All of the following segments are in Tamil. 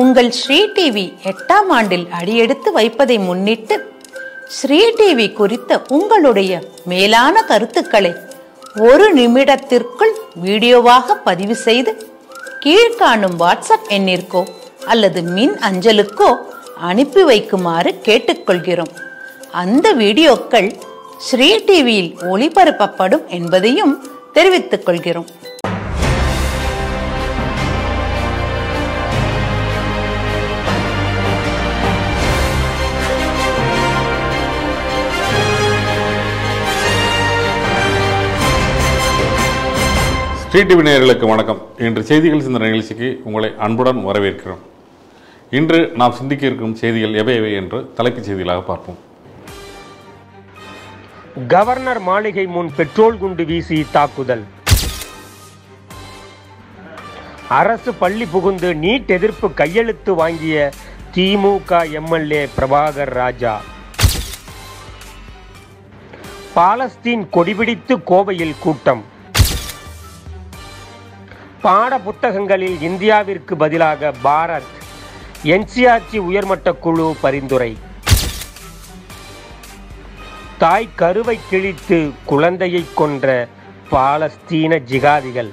உங்கள் ஸ்ரீ டிவி எட்டாம் ஆண்டில் அடியெடுத்து வைப்பதை முன்னிட்டு ஸ்ரீ டிவி குறித்த உங்களுடைய மேலான கருத்துக்களை ஒரு நிமிடத்திற்குள் வீடியோவாக பதிவு செய்து கீழ்காணும் வாட்ஸ்அப் எண்ணிற்கோ அல்லது மின் அஞ்சலுக்கோ அனுப்பி வைக்குமாறு கேட்டுக்கொள்கிறோம். அந்த வீடியோக்கள் ஸ்ரீ டிவியில் ஒளிபரப்பப்படும் என்பதையும் தெரிவித்துக் கொள்கிறோம். ஸ்ரீ டிவி நேயர்களுக்கு வணக்கம். இன்று செய்திகள் சிந்தனை நிகழ்ச்சிக்கு உங்களை அன்புடன் வரவேற்கிறோம். இன்று நாம் சிந்திக்க இருக்கும் செய்திகள் எவை எவை என்று தலைப்புச் செய்திகளாக பார்ப்போம். கவர்னர் மாளிகை முன் பெட்ரோல் குண்டு வீசி தாக்குதல். அரசு பள்ளி புகுந்து நீட் எதிர்ப்பு கையெழுத்து வாங்கிய திமுக எம்எல்ஏ பிரபாகர் ராஜா. பாலஸ்தீன் கொடிபிடித்து கோவையில் கூட்டம். பாட புத்தகங்களில் இந்தியாவிற்கு பதிலாக பாரத் என்சிஆர்டி உயர்மட்ட குழு பரிந்துரை. தாய் கருவை கிழித்து குழந்தையை கொன்ற பாலஸ்தீன ஜிகாதிகள்.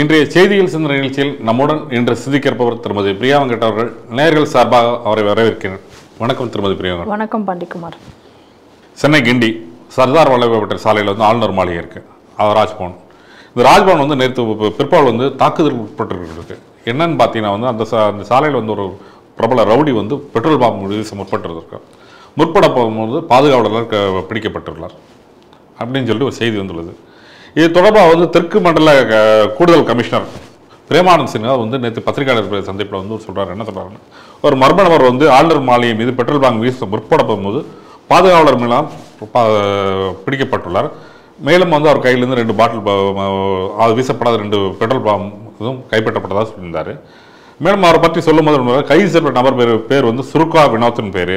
இன்றைய செய்திகள் சிந்தனை நிகழ்ச்சியில் நம்முடன் இன்று சிந்திக்கிறப்பவர் திருமதி பிரியா வெங்கட் அவர்கள். நேயர்கள் சார்பாக அவரை வரவேற்கிறேன். வணக்கம் திருமதி பிரியா. வணக்கம் பண்டிக்குமார் சென்னை கிண்டி சர்தார் வல்லபாய் பட்டேல் சாலையில் வந்து ஆளுநர் மாளிகை இருக்கு அது ராஜ்பவன். இந்த ராஜ்பவன் வந்து நேற்று பி- பிற்பாடு வந்து தாக்குதல் உட்பட்டு என்னன்னு பார்த்தீங்கன்னா வந்து அந்த சா- அந்த சாலையில் வந்து ஒரு பிரபல ரவுடி வந்து பெட்ரோல் பாம்பு வீச முற்பட்டிருக்கார் முற்பட போகும்போது பாதுகாவலர் பிடிக்கப்பட்டுள்ளார் அப்படின்னு சொல்லிட்டு ஒரு செய்தி வந்துள்ளது. இது தொடர்பாக வந்து தெற்கு மண்டல க- கூடுதல் கமிஷனர் பிரேமானந்த் சின்ஹா வந்து நேற்று பத்திரிகையாளர் சந்திப்பில் வந்து சொல்கிறார் என்ன சொல்கிறாருன்னு ஒரு மர்ம நபர் வந்து ஆளுநர் மாளிகை மீது பெட்ரோல் பாங்க் வீச முற்பட போகும்போது பாதுகாவலர் மூலம் பா- பிடிக்கப்பட்டுள்ளார். மேலும் வந்து அவர் கையிலேருந்து ரெண்டு பாட்டில் அது வீசப்படாத ரெண்டு பெட்ரோல் பாம் இதுவும் கைப்பற்றப்பட்டதாக சொல்லியிருந்தார். மேலும் அவரை பற்றி சொல்லும்போது கைது செய்யப்பட்ட நபர் பேர் பேர் வந்து சுருக்கா வினோத்தின் பேர்.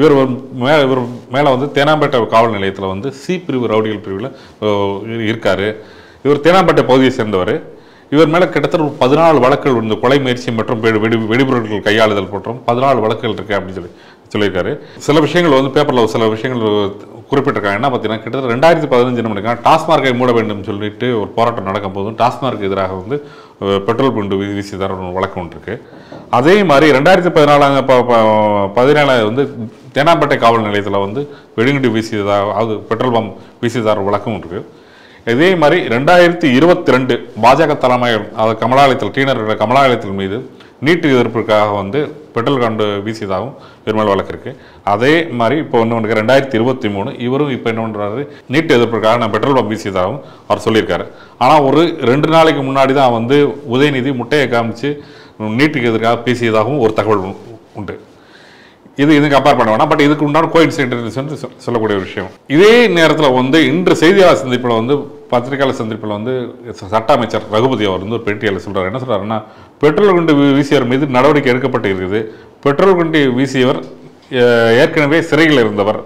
இவர் மே இவர் மேலே வந்து தேனாம்பேட்டை காவல் நிலையத்தில் வந்து சி பிரிவு ரவுடிகள் பிரிவில் இருக்கார். இவர் தேனாம்பேட்டை பகுதியை சேர்ந்தவர். இவர் மேலே கிட்டத்தட்ட ஒரு பதினாலு வழக்குகள் வந்து கொலை முயற்சி மற்றும் வெடி வெடி வெடிபொருட்கள் கையாளுதல் போன்றும் பதினாலு வழக்குகள் இருக்குது அப்படின்னு சொல்லி. சொல்லியிருக்காரு. சில விஷயங்கள் வந்து பேப்பரில் சில விஷயங்கள் குறிப்பிட்டிருக்காங்க. என்ன பார்த்தீங்கன்னா கிட்டத்தட்ட ரெண்டாயிரத்தி பதினஞ்சு நம்ம டாஸ்மார்க்கை மூட வேண்டும் சொல்லிட்டு ஒரு போராட்டம் நடக்கும் போதும் டாஸ்மார்க்கு எதிராக வந்து பெட்ரோல் பண்டு வீ- வீசியதார் ஒரு வழக்கு ஒன்று இருக்கு. அதே மாதிரி ரெண்டாயிரத்தி பதினாலாம் பதினேழு வந்து தேனாம்பேட்டை காவல் நிலையத்தில் வந்து வெடிகுண்டு வீசியதாக அது பெட்ரோல் பம்ப் வீசியதார் வழக்கம் இருக்கு. இதே மாதிரி ரெண்டாயிரத்தி இருபத்தி ரெண்டு பாஜக தலைமை அது கமலாலயத்தில் டீனர் கமலாலயத்தின் மீது நீட்டு எதிர்ப்பிற்காக வந்து பெட்ரோல் கண்டு வீசியதாகவும் இவர் மேல் வழக்கு இருக்கு. அதே மாதிரி இப்போ ஒன்று ஒன்று ரெண்டாயிரத்தி இருபத்தி மூணு இவரும் இப்போ என்ன பண்ணுறாரு நீட் எதிர்ப்பிற்காக நான் பெட்ரோல் பம்ப் வீசியதாகவும் அவர் சொல்லியிருக்காரு. ஆனால் ஒரு ரெண்டு நாளைக்கு முன்னாடி தான் வந்து உதயநிதி முட்டையை காமிச்சு நீட்டுக்கு எதிர்க்காக பேசியதாகவும் ஒரு தகவல் உண்டு. இது இதுக்கு கம்பேர் பண்ண வேணாம். பட் இதுக்கு உண்டான கோயின்சிடென்ஸ் சொல்லக்கூடிய ஒரு விஷயம். இதே நேரத்தில் வந்து இன்று செய்தியாளர் சந்திப்பில் வந்து பத்திரிகையாளர் சந்திப்பில் வந்து சட்ட அமைச்சர் ரகுபதி அவர் வந்து ஒரு பேட்டியாளர் சொல்கிறார் என்ன சொல்கிறாருன்னா பெட்ரோல் குண்டு வீசியவர் மீது நடவடிக்கை எடுக்கப்பட்டு இருக்குது. பெட்ரோல் குண்டு வீசியவர் ஏற்கனவே சிறையில் இருந்தவர்.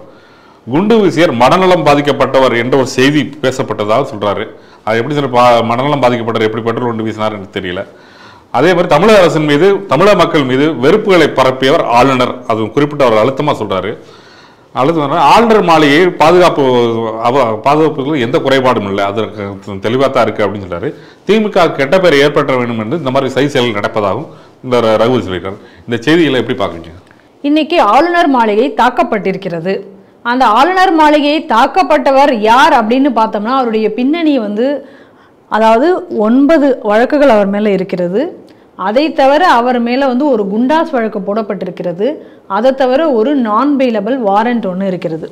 குண்டு வீசியர் மனநலம் பாதிக்கப்பட்டவர் என்ற ஒரு செய்தி பேசப்பட்டதாக சொல்கிறாரு அது எப்படி சொல்ல பா- மனநலம் பாதிக்கப்பட்டவர் எப்படி பெட்ரோல் குண்டு வீசினார் எனக்கு தெரியல. அதே மாதிரி தமிழக அரசின் மீது தமிழக மக்கள் மீது வெறுப்புகளை பரப்பியவர் ஆளுநர். அது குறிப்பிட்ட அவர் அழுத்தமாக சொல்கிறாரு அல்லது ஆளுநர் மாளிகை பாதுகாப்பு அவ பாதுகாப்புகள் எந்த குறைபாடும் இல்லை. அது தெளிவாக தான் இருக்குது அப்படின்னு சொல்றாரு. திமுக கெட்ட பேர் ஏற்பட்ட வேண்டும் என்று இந்த மாதிரி சை செயல் நடப்பதாகவும் இந்த ரகு சொல்லியிருக்காரு. இந்த செய்திகளை எப்படி பார்க்குறீங்க? இன்னைக்கு ஆளுநர் மாளிகை தாக்கப்பட்டிருக்கிறது. அந்த ஆளுநர் மாளிகையை தாக்கப்பட்டவர் யார் அப்படின்னு பார்த்தோம்னா அவருடைய பின்னணி வந்து அதாவது ஒன்பது வழக்குகள் அவர் மேலே இருக்கிறது. அதை தவிர அவர் மேலே வந்து ஒரு குண்டாஸ் வழக்கு போடப்பட்டிருக்கிறது. அதை தவிர ஒரு நான் பெயிலபிள் வாரண்ட் ஒன்று இருக்கிறது.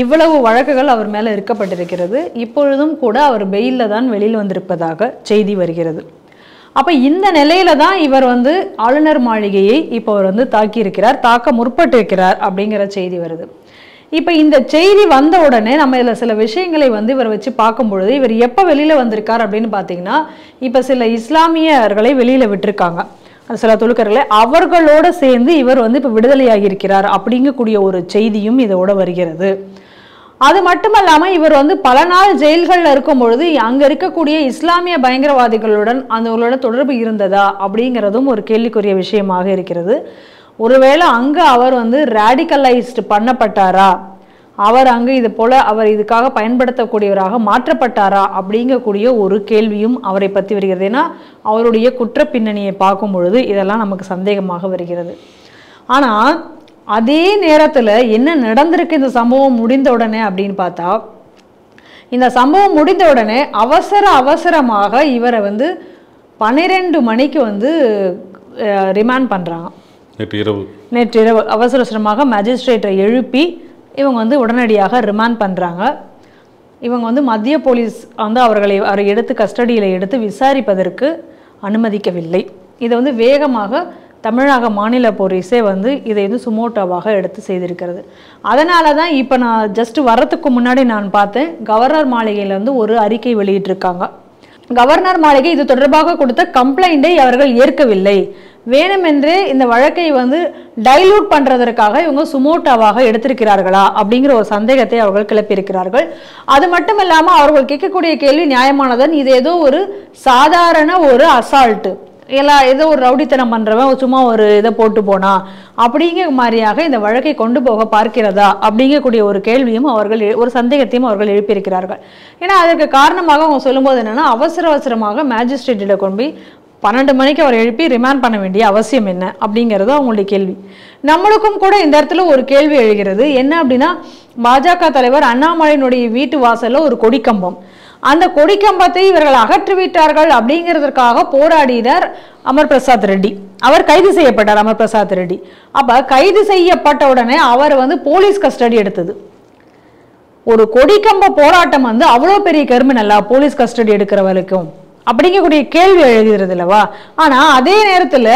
இவ்வளவு வழக்குகள் அவர் மேலே இருக்கப்பட்டிருக்கிறது. இப்பொழுதும் கூட அவர் பெயிலில் தான் வெளியில் வந்திருப்பதாக செய்தி வருகிறது. அப்போ இந்த நிலையில தான் இவர் வந்து ஆளுநர் மாளிகையை இப்போ அவர் வந்து தாக்கியிருக்கிறார் தாக்க முற்பட்டிருக்கிறார் அப்படிங்கிற செய்தி வருது. இப்போ இந்த செய்தி வந்த உடனே நம்ம இதில் சில விஷயங்களை வந்து இவரை வச்சு பார்க்கும் பொழுது இவர் எப்போ வெளியில் வந்திருக்கார் அப்படின்னு பார்த்தீங்கன்னா இப்போ சில இஸ்லாமியர்களை வெளியில் விட்டுருக்காங்க. சில தொழுக்கர்களை அவர்களோட சேர்ந்து இவர் வந்து இப்போ விடுதலையாகி இருக்கிறார் அப்படிங்கக்கூடிய ஒரு செய்தியும் இதோட வருகிறது. அது மட்டுமல்லாமல் இவர் வந்து பல நாள் ஜெயில்களில் இருக்கும் பொழுது அங்கே இருக்கக்கூடிய இஸ்லாமிய பயங்கரவாதிகளுடன் அந்தவர்களோட தொடர்பு இருந்ததா அப்படிங்கிறதும் ஒரு கேள்விக்குரிய விஷயமாக இருக்கிறது. ஒருவேளை அங்கே அவர் வந்து ரேடிக்கலைஸ்டு பண்ணப்பட்டாரா? அவர் அங்கு இது போல அவர் இதுக்காக பயன்படுத்தக்கூடியவராக மாற்றப்பட்டாரா? அப்படிங்கக்கூடிய ஒரு கேள்வியும் அவரை பற்றி வருகிறது. ஏன்னா அவருடைய குற்ற பின்னணியை பார்க்கும் பொழுது இதெல்லாம் நமக்கு சந்தேகமாக வருகிறது. ஆனால் அதே நேரத்தில் என்ன நடந்திருக்கு இந்த சம்பவம் முடிந்த உடனே அப்படின்னு பார்த்தா இந்த சம்பவம் முடிந்த உடனே அவசர அவசரமாக இவரை வந்து பன்னிரெண்டு மணிக்கு வந்து ரிமாண்ட் பண்ணுறாங்க நேற்று இரவு. நேற்று இரவு அவசர அவசரமாக மேஜிஸ்ட்ரேட்டை எழுப்பி இவங்க வந்து உடனடியாக ரிமாண்ட் பண்ணுறாங்க இவங்க வந்து மத்திய போலீஸ் வந்து அவர்களை அவரை எடுத்து கஸ்டடியில் எடுத்து விசாரிப்பதற்கு அனுமதிக்கவில்லை. இதை வந்து வேகமாக தமிழக மாநில போலீஸே வந்து இதை வந்து சுமோட்டோவாக எடுத்து செய்திருக்கிறது. அதனால தான் இப்போ நான் ஜஸ்ட் வர்றதுக்கு முன்னாடி நான் பார்த்தேன் கவர்னர் மாளிகையில் வந்து ஒரு அறிக்கை வெளியிட்டிருக்காங்க. கவர்னர் மாளிகை இது தொடர்பாக கொடுத்த கம்ப்ளைண்டை அவர்கள் ஏற்கவில்லை. வேணுமென்றே இந்த வழக்கை வந்து டைலூட் பண்ணுறதற்காக இவங்க சுமோட்டாவாக எடுத்திருக்கிறார்களா அப்படிங்கிற ஒரு சந்தேகத்தை அவர்கள் கிளப்பியிருக்கிறார்கள். அது மட்டும் இல்லாமல் அவர்கள் கேட்கக்கூடிய கேள்வி நியாயமானதன் இது ஏதோ ஒரு சாதாரண ஒரு அசால்ட்டு எல்லா ஏதோ ஒரு ரவுடித்தனம் பண்ணுறவன் சும்மா ஒரு இதை போட்டு போனா அப்படிங்கிற மாதிரியாக இந்த வழக்கை கொண்டு போக பார்க்கிறதா அப்படிங்கக்கூடிய ஒரு கேள்வியும் அவர்கள் எ- ஒரு சந்தேகத்தையும் அவர்கள் எழுப்பியிருக்கிறார்கள். ஏன்னா அதற்கு காரணமாக அவங்க சொல்லும்போது என்னென்னா அவசர அவசரமாக மேஜிஸ்ட்ரேட்டில் கொண்டு போய் பன்னெண்டு மணிக்கு அவர் எழுப்பி ரிமாண்ட் பண்ண வேண்டிய அவசியம் என்ன அப்படிங்கிறது அவங்களுடைய கேள்வி. நம்மளுக்கும் கூட இந்த இடத்துல ஒரு கேள்வி எழுகிறது. என்ன அப்படின்னா பாஜக தலைவர் அண்ணாமலையினுடைய வீட்டு வாசலில் ஒரு கொடிக்கம்பம். அந்த கொடிக்கம்பத்தை இவர்கள் அகற்றிவிட்டார்கள் அப்படிங்கிறதுக்காக போராடினார் அமர் பிரசாத் ரெட்டி. அவர் கைது செய்யப்பட்டார் அமர் பிரசாத் ரெட்டி. அப்போ கைது செய்யப்பட்ட உடனே அவர் வந்து போலீஸ் கஸ்டடி எடுத்தது. ஒரு கொடிக்கம்ப போராட்டம் வந்து அவ்வளோ பெரிய கருமினல்லா போலீஸ் கஸ்டடி எடுக்கிற வரைக்கும் அப்படிங்கக்கூடிய கேள்வி எழுகிறது இல்லவா ஆனால் அதே நேரத்தில்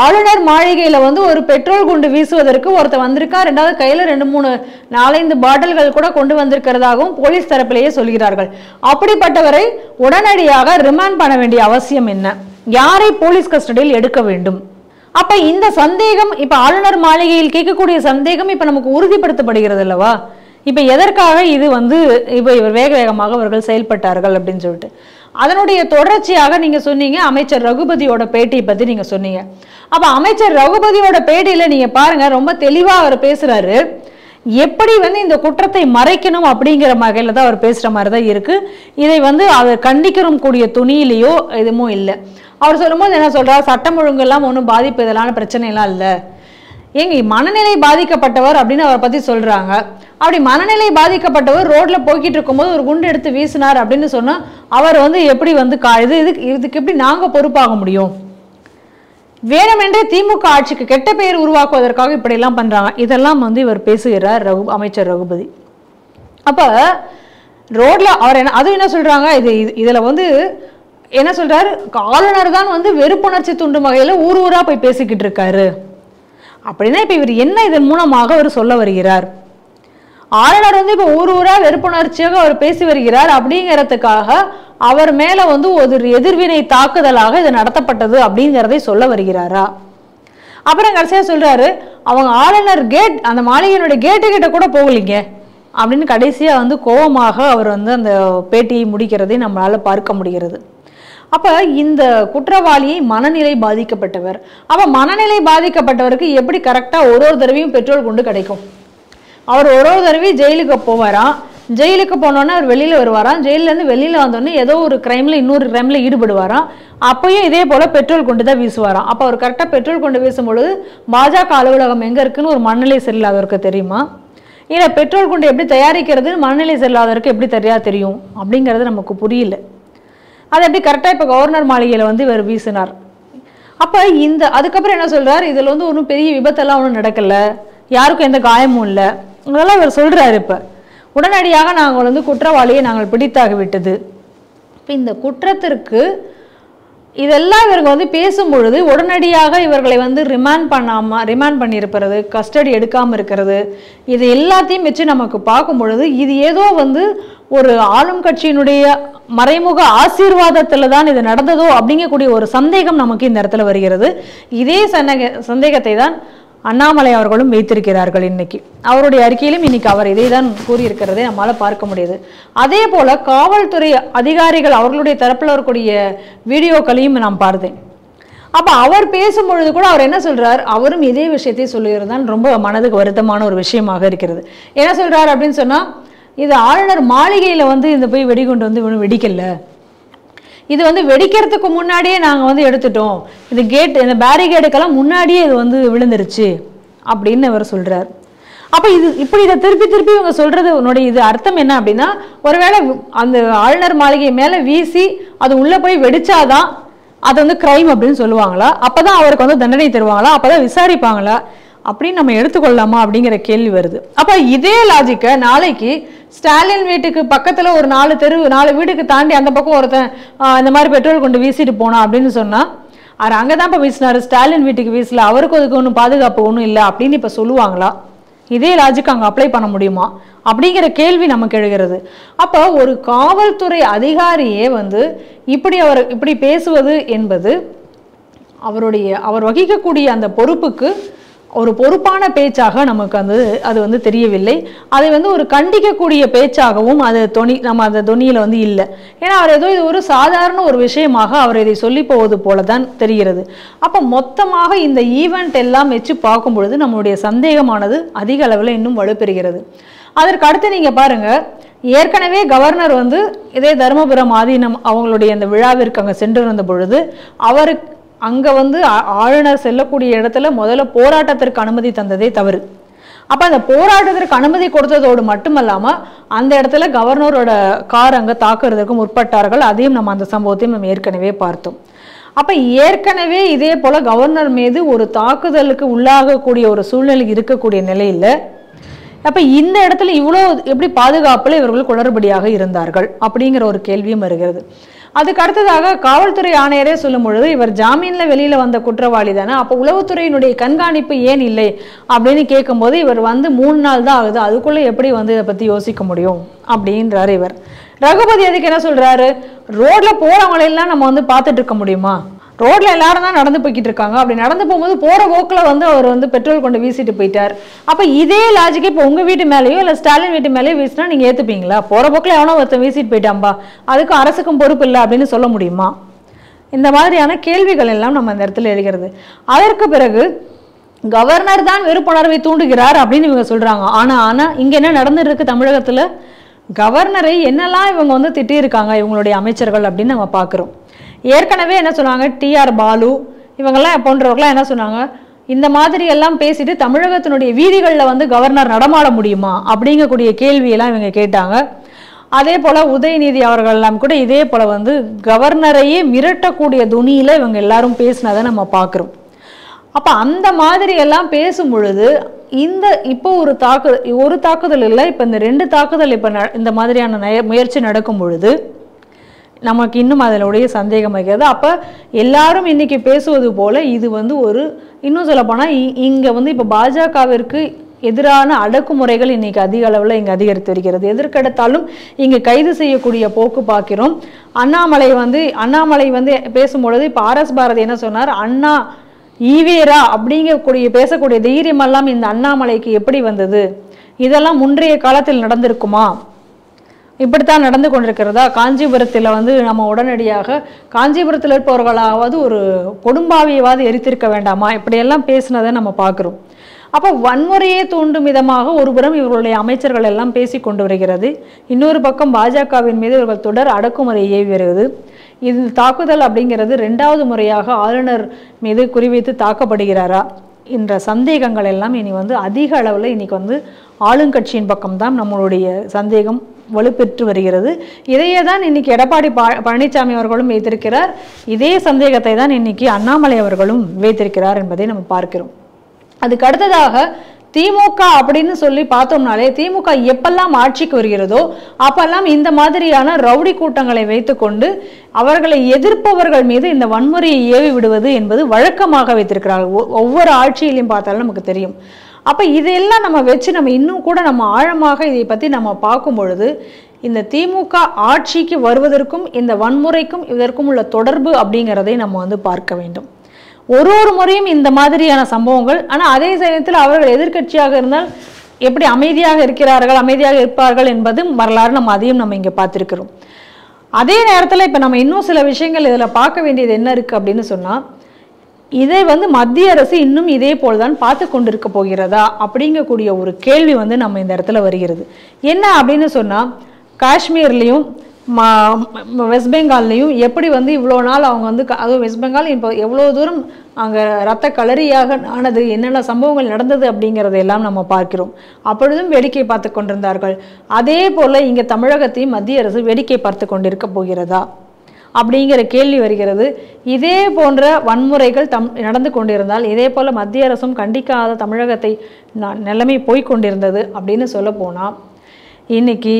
ஆளுநர் மாளிகையில் வந்து ஒரு பெட்ரோல் குண்டு வீசுவதற்கு ஒருத்தர் வந்திருக்கா ரெண்டாவது கையில் ரெண்டு மூணு நாலஞ்சு பாட்டில்கள் கூட கொண்டு வந்திருக்கிறதாகவும் போலீஸ் தரப்பிலேயே சொல்கிறார்கள். அப்படிப்பட்டவரை உடனடியாக ரிமாண்ட் பண்ண வேண்டிய அவசியம் என்ன? யாரை போலீஸ் கஸ்டடியில் எடுக்க வேண்டும்? அப்ப இந்த சந்தேகம் இப்ப ஆளுநர் மாளிகையில் கேட்கக்கூடிய சந்தேகம் இப்ப நமக்கு உறுதிப்படுத்தப்படுகிறது அல்லவா இப்ப எதற்காக இது வந்து இப்ப இவர் வேக வேகமாக அவர்கள் செயல்பட்டார்கள் அப்படின்னு சொல்லிட்டு. அதனுடைய தொடர்ச்சியாக நீங்க சொன்னீங்க அமைச்சர் ரகுபதியோட பேட்டியை பத்தி நீங்க சொன்னீங்க. அப்ப அமைச்சர் ரகுபதியோட பேட்டியில நீங்க பாருங்க ரொம்ப தெளிவா அவர் பேசுறாரு. எப்படி வந்து இந்த குற்றத்தை மறைக்கணும் அப்படிங்கிற வகையில தான் அவர் பேசுற மாதிரி தான் இருக்கு. இதை வந்து அவர் கண்டிக்கிறோம் கூடிய துணியிலையோ எதுவும் இல்லை. அவர் சொல்லும்போது என்ன சொல்றார் சட்டம் ஒழுங்கெல்லாம் ஒன்றும் பாதிப்பு இதெல்லாம் பிரச்சனை எல்லாம் இல்லை. ஏங்க மனநிலை பாதிக்கப்பட்டவர் அப்படின்னு அவரை பத்தி சொல்றாங்க. அப்படி மனநிலை பாதிக்கப்பட்டவர் ரோட்ல போய்கிட்டு இருக்கும்போது ஒரு குண்டு எடுத்து வீசினார் அப்படின்னு சொன்னா அவர் வந்து எப்படி வந்து கா இது இதுக்கு இதுக்கு எப்படி நாங்க பொறுப்பாக முடியும்? வேணுமென்றே திமுக ஆட்சிக்கு கெட்ட பெயர் உருவாக்குவதற்காக இப்படி எல்லாம் பண்றாங்க. இதெல்லாம் வந்து இவர் பேசுகிறார் ரகு அமைச்சர் ரகுபதி. அப்ப ரோட்ல அவர் என்ன அதுவும் என்ன சொல்றாங்க? இது இதில் இதுல வந்து என்ன சொல்றாரு? ஆளுநர் தான் வந்து வெறுப்புணர்ச்சி தூண்டும் வகையில ஊர் ஊரா போய் பேசிக்கிட்டு இருக்காரு. அப்படின்னா இப்போ இவர் என்ன இதன் மூலமாக அவர் சொல்ல வருகிறார்? ஆளுநர் வந்து இப்போ ஊர் ஊராக வெறுப்புணர்ச்சியாக அவர் பேசி வருகிறார். அப்படிங்கிறதுக்காக அவர் மேலே வந்து ஒரு எதிர்வினை தாக்குதலாக இது நடத்தப்பட்டது அப்படிங்கிறதை சொல்ல வருகிறாரா? அப்புறம் கடைசியாக சொல்கிறாரு அவங்க ஆளுநர் கேட் அந்த மாளிகையினுடைய கேட்டுக்கிட்ட கூட போகலீங்க. அப்படின்னு கடைசியாக வந்து கோபமாக அவர் வந்து அந்த பேட்டியை முடிக்கிறதை நம்மளால் பார்க்க முடிகிறது. அப்போ இந்த குற்றவாளியை மனநிலை பாதிக்கப்பட்டவர். அப்போ மனநிலை பாதிக்கப்பட்டவருக்கு எப்படி கரெக்டாக ஒரு ஒரு தடவையும் பெட்ரோல் குண்டு கிடைக்கும்? அவர் ஒரு ஒரு தடவையும் ஜெயிலுக்கு போவாராம் ஜெயிலுக்கு போனோன்னே அவர் வெளியில் வருவாராம் ஜெயிலேருந்து வெளியில் வந்தோடனே ஏதோ ஒரு க்ரைமில் இன்னொரு க்ரைமில் ஈடுபடுவாராம் அப்பயும் இதே போல் பெட்ரோல் கொண்டு தான் வீசுவாராம் அப்போ அவர் கரெக்டாக பெட்ரோல் கொண்டு வீசும் பொழுது பாஜக அலுவலகம் எங்கே இருக்குன்னு ஒரு மனநிலை சரியில்லாதவருக்கு தெரியுமா? இல்லை பெட்ரோல் குண்டு எப்படி தயாரிக்கிறது மனநிலை சரியில்லாதவருக்கு எப்படி தெரியா தெரியும்? அப்படிங்கிறது நமக்கு புரியல. அது எப்படி கரெக்டாக இப்போ கவர்னர் மாளிகையில் வந்து இவர் வீசினார். அப்போ இந்த அதுக்கப்புறம் என்ன சொல்கிறார் இதில் வந்து ஒன்றும் பெரிய விபத்தெல்லாம் ஒன்றும் நடக்கலை. யாருக்கும் எந்த காயமும் இல்லை. இதெல்லாம் இவர் சொல்கிறார் இப்போ. உடனடியாக நாங்கள் வந்து குற்றவாளியை நாங்கள் பிடித்தாக விட்டது இப்போ இந்த குற்றத்திற்கு இதெல்லாம் இவங்க வந்து பேசும்பொழுது உடனடியாக இவர்களை வந்து ரிமாண்ட் பண்ணாமல் ரிமாண்ட் பண்ணியிருக்கிறது கஸ்டடி எடுக்காமல் இருக்கிறது இது எல்லாத்தையும் வச்சு நமக்கு பார்க்கும் பொழுது இது ஏதோ வந்து ஒரு ஆளும் கட்சியினுடைய மறைமுக ஆசீர்வாதத்தில் தான் இது நடந்ததோ அப்படிங்கக்கூடிய ஒரு சந்தேகம் நமக்கு இந்த இடத்துல வருகிறது. இதே சந்தேக சந்தேகத்தை தான் அண்ணாமலை அவர்களும் வைத்திருக்கிறார்கள் இன்னைக்கு. அவருடைய அறிக்கையிலும் இன்னைக்கு அவர் இதை தான் கூறியிருக்கிறதை நம்மளால் பார்க்க முடியுது. அதே போல காவல்துறை அதிகாரிகள் அவர்களுடைய தரப்பில் வரக்கூடிய வீடியோக்களையும் நான் பார்த்தேன். அப்போ அவர் பேசும்பொழுது கூட அவர் என்ன சொல்கிறார் அவரும் இதே விஷயத்தை சொல்லுகிறது தான் ரொம்ப மனதுக்கு வருத்தமான ஒரு விஷயமாக இருக்கிறது. என்ன சொல்கிறார் அப்படின்னு சொன்னால் இது ஆளுநர் மாளிகையில் வந்து இந்த போய் வெடிகுண்டு வந்து இவனு வெடிக்கல. இது வந்து வெடிக்கிறதுக்கு முன்னாடியே நாங்கள் வந்து எடுத்துட்டோம். இது கேட் இந்த பேரிகேடுக்கெல்லாம் முன்னாடியே இது வந்து விழுந்துருச்சு அப்படின்னு அவர் சொல்கிறார் அப்போ இது இப்படி இதை திருப்பி திருப்பி இவங்க சொல்கிறது உன்னுடைய இது அர்த்தம் என்ன அப்படின்னா ஒருவேளை அந்த ஆளுநர் மாளிகை மேலே வீசி அது உள்ளே போய் வெடிச்சாதான் அது வந்து கிரைம் அப்படின்னு சொல்லுவாங்களா? அப்போ தான் அவருக்கு வந்து தண்டனை தருவாங்களா? அப்போ தான் விசாரிப்பாங்களா? அப்படின்னு நம்ம எடுத்துக்கொள்ளலாமா அப்படிங்கிற கேள்வி வருது. அப்போ இதே லாஜிக்கை நாளைக்கு ஸ்டாலின் வீட்டுக்கு பக்கத்தில் ஒரு நாலு தெரு நாலு வீட்டுக்கு தாண்டி அந்த பக்கம் ஒருத்தன் இந்த மாதிரி பெட்ரோல் கொண்டு வீசிட்டு போனா அப்படின்னு சொன்னால் அவர் அங்கதான் இப்போ வீசினார். ஸ்டாலின் வீட்டுக்கு வீசல. அவருக்கு அதுக்கு ஒன்றும் பாதுகாப்பு ஒன்றும் இல்லை. அப்படின்னு இப்போ சொல்லுவாங்களா? இதே லாஜிக் அங்கே அப்ளை பண்ண முடியுமா? அப்படிங்கிற கேள்வி நமக்கு எழுகிறது. அப்போ ஒரு காவல்துறை அதிகாரியே வந்து இப்படி அவர் இப்படி பேசுவது என்பது அவருடைய அவர் வகிக்கக்கூடிய அந்த பொறுப்புக்கு ஒரு பொறுப்பான பேச்சாக நமக்கு வந்து அது வந்து தெரியவில்லை. அதை வந்து ஒரு கண்டிக்கக்கூடிய பேச்சாகவும் அது தொனி நம்ம அந்த தொனியில் வந்து இல்லை. ஏன்னா அவர் ஏதோ இது ஒரு சாதாரண ஒரு விஷயமாக அவர் இதை சொல்லி போவது போல தான் தெரிகிறது. அப்போ மொத்தமாக இந்த ஈவெண்ட் எல்லாம் வச்சு பார்க்கும் பொழுது நம்மளுடைய சந்தேகமானது அதிக அளவில் இன்னும் வலுப்பெறுகிறது. அதற்கு அடுத்து நீங்கள் பாருங்கள் ஏற்கனவே கவர்னர் வந்து இதே தருமபுரம் ஆதீனம் அவங்களுடைய அந்த விழாவிற்கு அங்கே சென்றிருந்த பொழுது அவருக்கு அங்கே வந்து ஆளுநர் செல்லக்கூடிய இடத்துல முதல்ல போராட்டத்திற்கு அனுமதி தந்ததே தவறு. அப்போ அந்த போராட்டத்திற்கு அனுமதி கொடுத்ததோடு மட்டுமல்லாமல் அந்த இடத்துல கவர்னரோட கார் அங்கே தாக்குறதுக்கு முற்பட்டார்கள். அதையும் நம்ம அந்த சம்பவத்தையும் நம்ம ஏற்கனவே பார்த்தோம். அப்போ ஏற்கனவே இதே போல் கவர்னர் மீது ஒரு தாக்குதலுக்கு உள்ளாகக்கூடிய ஒரு சூழ்நிலை இருக்கக்கூடிய நிலையில் அப்போ இந்த இடத்துல இவ்வளோ எப்படி பாதுகாப்பில் இவர்கள் குளறுபடியாக இருந்தார்கள் அப்படிங்கிற ஒரு கேள்வியும் வருகிறது. அதுக்கு அடுத்ததாக காவல்துறை ஆணையரே சொல்லும் பொழுது இவர் ஜாமீன்ல வெளியில வந்த குற்றவாளி தானே அப்ப உளவுத்துறையினுடைய கண்காணிப்பு ஏன் இல்லை அப்படின்னு கேட்கும்போது இவர் வந்து மூணு நாள் தான் ஆகுது அதுக்குள்ள எப்படி வந்து இதை பத்தி யோசிக்க முடியும் அப்படின்றாரு இவர். ரகுபதி அதுக்கு என்ன சொல்றாரு? ரோட்ல போறவங்களெல்லாம் நம்ம வந்து பார்த்துட்டு இருக்க முடியுமா? ரோட்ல எல்லாரும் தான் நடந்து போய்கிட்டு இருக்காங்க. அப்படி நடந்து போகும்போது போற போக்குல வந்து அவர் வந்து பெட்ரோல் கொண்டு வீசிட்டு போயிட்டார். அப்ப இதே லாஜிக்கு இப்போ உங்க வீட்டு மேலேயோ இல்ல ஸ்டாலின் வீட்டு மேலேயோ வீசினா நீங்க ஏத்துப்பீங்களா? போற போக்குல எவனோ ஒருத்தன் வீசிட்டு போயிட்டான்பா. அதுக்கும் அரசுக்கும் பொறுப்பு இல்லை அப்படின்னு சொல்ல முடியுமா? இந்த மாதிரியான கேள்விகள் எல்லாம் நம்ம அந்த இடத்துல எழுகிறது. அதற்கு பிறகு கவர்னர் தான் வெறுப்புணர்வை தூண்டுகிறார் அப்படின்னு இவங்க சொல்றாங்க. ஆனா ஆனா இங்க என்ன நடந்துருக்கு தமிழகத்துல? கவர்னரை என்னெல்லாம் இவங்க வந்து திட்டியிருக்காங்க இவங்களுடைய அமைச்சர்கள் அப்படின்னு நம்ம பார்க்குறோம். ஏற்கனவே என்ன சொன்னாங்க? டிஆர் பாலு. இவங்கெல்லாம் போன்றவர்கள்லாம் என்ன சொன்னாங்க? இந்த மாதிரி எல்லாம் பேசிட்டு தமிழகத்தினுடைய வீதிகளில் வந்து கவர்னர் நடமாட முடியுமா? அப்படிங்கக்கூடிய கேள்வியெல்லாம் இவங்க கேட்டாங்க. அதே போல் உதயநிதி அவர்கள் எல்லாம் கூட இதே போல் வந்து கவர்னரையே மிரட்டக்கூடிய துணியில் இவங்க எல்லாரும் பேசினதை நம்ம பார்க்குறோம். அப்போ அந்த மாதிரி எல்லாம் பேசும் பொழுது இந்த இப்போ ஒரு தாக்கு ஒரு தாக்குதல் இல்லை இப்போ இந்த ரெண்டு தாக்குதல் இப்போ ந- இந்த மாதிரியான நய- முயற்சி நடக்கும் பொழுது நமக்கு இன்னும் அதனுடைய சந்தேகம் வைக்கிறது. அப்போ எல்லாரும் இன்னைக்கு பேசுவது போல் இது வந்து ஒரு இன்னும் சொல்லப்போனால் இங்கே இ- வந்து இப்போ பாஜகவிற்கு எதிரான அடக்குமுறைகள் இன்றைக்கி அதிக அளவில் இங்கே அதிகரித்து வருகிறது எதற்கெடுத்தாலும் இங்கே கைது செய்யக்கூடிய போக்கு பார்க்கிறோம். அண்ணாமலை வந்து அண்ணாமலை வந்து பேசும்பொழுது இப்போ ஆர்எஸ் பாரதி என்ன சொன்னார்? அண்ணா ஈவேரா அப்படிங்கக்கூடிய பேசக்கூடிய தைரியமெல்லாம் இந்த அண்ணாமலைக்கு எப்படி வந்தது? இதெல்லாம் முன்றைய காலத்தில் நடந்திருக்குமா? இப்படித்தான் நடந்து கொண்டிருக்கிறதா? காஞ்சிபுரத்தில் வந்து நம்ம உடனடியாக காஞ்சிபுரத்தில் இருப்பவர்களாவது ஒரு கொடும்பாவியவாது எரித்திருக்க வேண்டாமா? இப்படியெல்லாம் பேசினதை நம்ம பார்க்குறோம். அப்போ வன்முறையை தூண்டும் விதமாக ஒருபுறம் இவர்களுடைய அமைச்சர்கள் எல்லாம் பேசி கொண்டு வருகிறது. இன்னொரு பக்கம் பாஜகவின் மீது இவர்கள் தொடர் அடக்குமுறை ஏவி வருகிறது. இது தாக்குதல் அப்படிங்கிறது ரெண்டாவது முறையாக ஆளுநர் மீது குறிவைத்து தாக்கப்படுகிறாரா? என்ற சந்தேகங்கள் எல்லாம் இனி வந்து அதிக அளவில் இன்னைக்கு வந்து ஆளுங்கட்சியின் பக்கம்தான் நம்மளுடைய சந்தேகம். வலுப்பெற்று வருகிறது. இதையே தான் இன்னைக்கு எடப்பாடி பா பழனிசாமி அவர்களும் வைத்திருக்கிறார். இதே சந்தேகத்தை தான் இன்னைக்கு அண்ணாமலை அவர்களும் வைத்திருக்கிறார் என்பதை நம்ம பார்க்கிறோம். அதுக்கு அடுத்ததாக திமுக அப்படின்னு சொல்லி பார்த்தோம்னாலே திமுக எப்பெல்லாம் ஆட்சிக்கு வருகிறதோ அப்பெல்லாம் இந்த மாதிரியான ரவுடி கூட்டங்களை வைத்துக்கொண்டு அவர்களை எதிர்ப்பவர்கள் மீது இந்த வன்முறையை ஏவி விடுவது என்பது வழக்கமாக வைத்திருக்கிறார்கள். ஒவ்வொரு ஆட்சியிலையும் பார்த்தாலும் நமக்கு தெரியும். அப்போ இதையெல்லாம் நம்ம வச்சு நம்ம இன்னும் கூட நம்ம ஆழமாக இதை பற்றி நம்ம பார்க்கும் பொழுது இந்த திமுக ஆட்சிக்கு வருவதற்கும் இந்த வன்முறைக்கும் இதற்கும் உள்ள தொடர்பு அப்படிங்கிறதை நம்ம வந்து பார்க்க வேண்டும். ஒரு ஒரு முறையும் இந்த மாதிரியான சம்பவங்கள் ஆனால் அதே சமயத்தில் அவர்கள் எதிர்க்கட்சியாக இருந்தால் எப்படி அமைதியாக இருக்கிறார்கள் அமைதியாக இருப்பார்கள் என்பது வரலாறு நம்ம அதையும் நம்ம இங்கே பார்த்துருக்கிறோம். அதே நேரத்தில் இப்போ நம்ம இன்னும் சில விஷயங்கள் இதில் பார்க்க வேண்டியது என்ன இருக்குது அப்படின்னு சொன்னால் இதை வந்து மத்திய அரசு இன்னும் இதே போல் தான் பார்த்து கொண்டிருக்க போகிறதா அப்படிங்கக்கூடிய ஒரு கேள்வி வந்து நம்ம இந்த இடத்துல வருகிறது. என்ன அப்படின்னு சொன்னால் காஷ்மீர்லேயும் மா வெஸ்ட் பெங்கால்லையும் எப்படி வந்து இவ்வளோ நாள் அவங்க வந்து க- அதுவும் வெஸ்ட் பெங்கால் இப்போ எவ்வளோ தூரம் அங்கே ரத்த களரியாக ஆனது என்னென்ன சம்பவங்கள் நடந்தது அப்படிங்கிறத எல்லாம் நம்ம பார்க்கிறோம். அப்பொழுதும் வேடிக்கை பார்த்து கொண்டிருந்தார்கள். அதே போல் இங்கே தமிழகத்தையும் மத்திய அரசு வேடிக்கை பார்த்து கொண்டிருக்க போகிறதா? அப்படிங்கிற கேள்வி வருகிறது. இதே போன்ற வன்முறைகள் தம் நடந்து கொண்டிருந்தால் இதே போல் மத்திய அரசும் கண்டிக்காத தமிழகத்தை நிலைமை போய் கொண்டிருந்தது அப்படின்னு சொல்ல போனால் இன்னைக்கு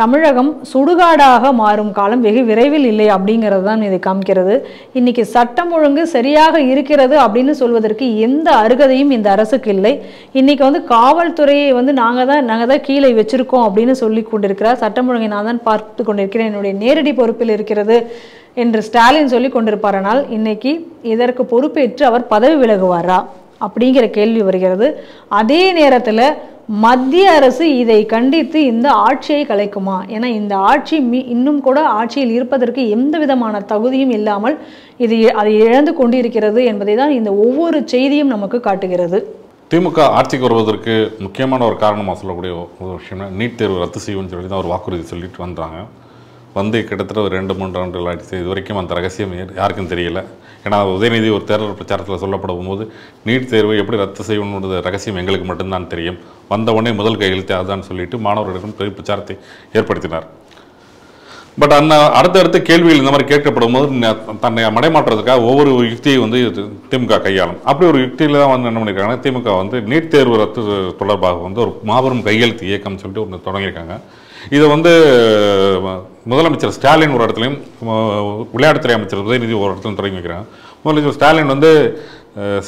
தமிழகம் சுடுகாடாக மாறும் காலம் வெகு விரைவில் இல்லை அப்படிங்கிறது தான் இது காமிக்கிறது. இன்னைக்கு சட்டம் ஒழுங்கு சரியாக இருக்கிறது அப்படின்னு சொல்வதற்கு எந்த அருகதையும் இந்த அரசுக்கு இல்லை. இன்னைக்கு வந்து காவல்துறையை வந்து நாங்கள் தான் நாங்கள் தான் கீழே வச்சிருக்கோம் அப்படின்னு சொல்லி கொண்டிருக்கிறார். சட்டம் ஒழுங்கை நான் தான் பார்த்து கொண்டிருக்கிறேன். என்னுடைய நேரடி பொறுப்பில் இருக்கிறது என்று ஸ்டாலின் சொல்லி கொண்டிருப்பாரனால் இன்னைக்கு இதற்கு பொறுப்பேற்று அவர் பதவி விலகுவாரா அப்படிங்கிற கேள்வி வருகிறது. அதே நேரத்தில் மத்திய அரசு இதை கண்டித்து இந்த ஆட்சியை கலைக்குமா? ஏன்னா இந்த ஆட்சி மீ இன்னும் கூட ஆட்சியில் இருப்பதற்கு எந்த விதமான தகுதியும் இல்லாமல் இது அதை இழந்து கொண்டிருக்கிறது என்பதை தான் இந்த ஒவ்வொரு செய்தியும் நமக்கு காட்டுகிறது. திமுக ஆட்சிக்கு வருவதற்கு முக்கியமான ஒரு காரணமாக சொல்லக்கூடிய ஒரு விஷயம் நீட் தேர்வு ரத்து செய்யும்னு சொல்லி தான் ஒரு வாக்குறுதி சொல்லிட்டு வந்தாங்க. வந்து கிட்டத்தட்ட ஒரு ரெண்டு மூன்று ஆண்டுகள் ஆயிடுச்சு. இது வரைக்கும் அந்த ரகசியம் யாருக்கும் தெரியல. ஏன்னா உதயநிதி ஒரு தேர்தல் பிரச்சாரத்தில் சொல்லப்படும் போது நீட் தேர்வு எப்படி ரத்து செய்யணுன்றது ரகசியம் எங்களுக்கு மட்டும்தான் தெரியும். வந்த உடனே முதல் கையெழுத்து அதுதான் சொல்லிட்டு மாணவர்களிடம் பெரிய பிரச்சாரத்தை ஏற்படுத்தினார். பட் அந்த அடுத்தடுத்த கேள்விகள் இந்த மாதிரி கேட்கப்படும் போது தன்னை மடைமாற்றுறதுக்காக ஒவ்வொரு யுக்தியை வந்து திமுக கையாளும். அப்படி ஒரு யுக்தியில் தான் வந்து என்ன பண்ணியிருக்காங்கன்னா திமுக வந்து நீட் தேர்வு ரத்து தொடர்பாக வந்து ஒரு மாபெரும் கையெழுத்து இயக்கம் சொல்லிட்டு ஒன்று தொடங்கியிருக்காங்க. இதை வந்து முதலமைச்சர் ஸ்டாலின் ஒரு இடத்துலையும் விளையாட்டுத்துறை அமைச்சர் உதயநிதி ஒரு இடத்துலையும் தொடங்கி வைக்கிறாங்க. முதலமைச்சர் ஸ்டாலின் வந்து அஹ்,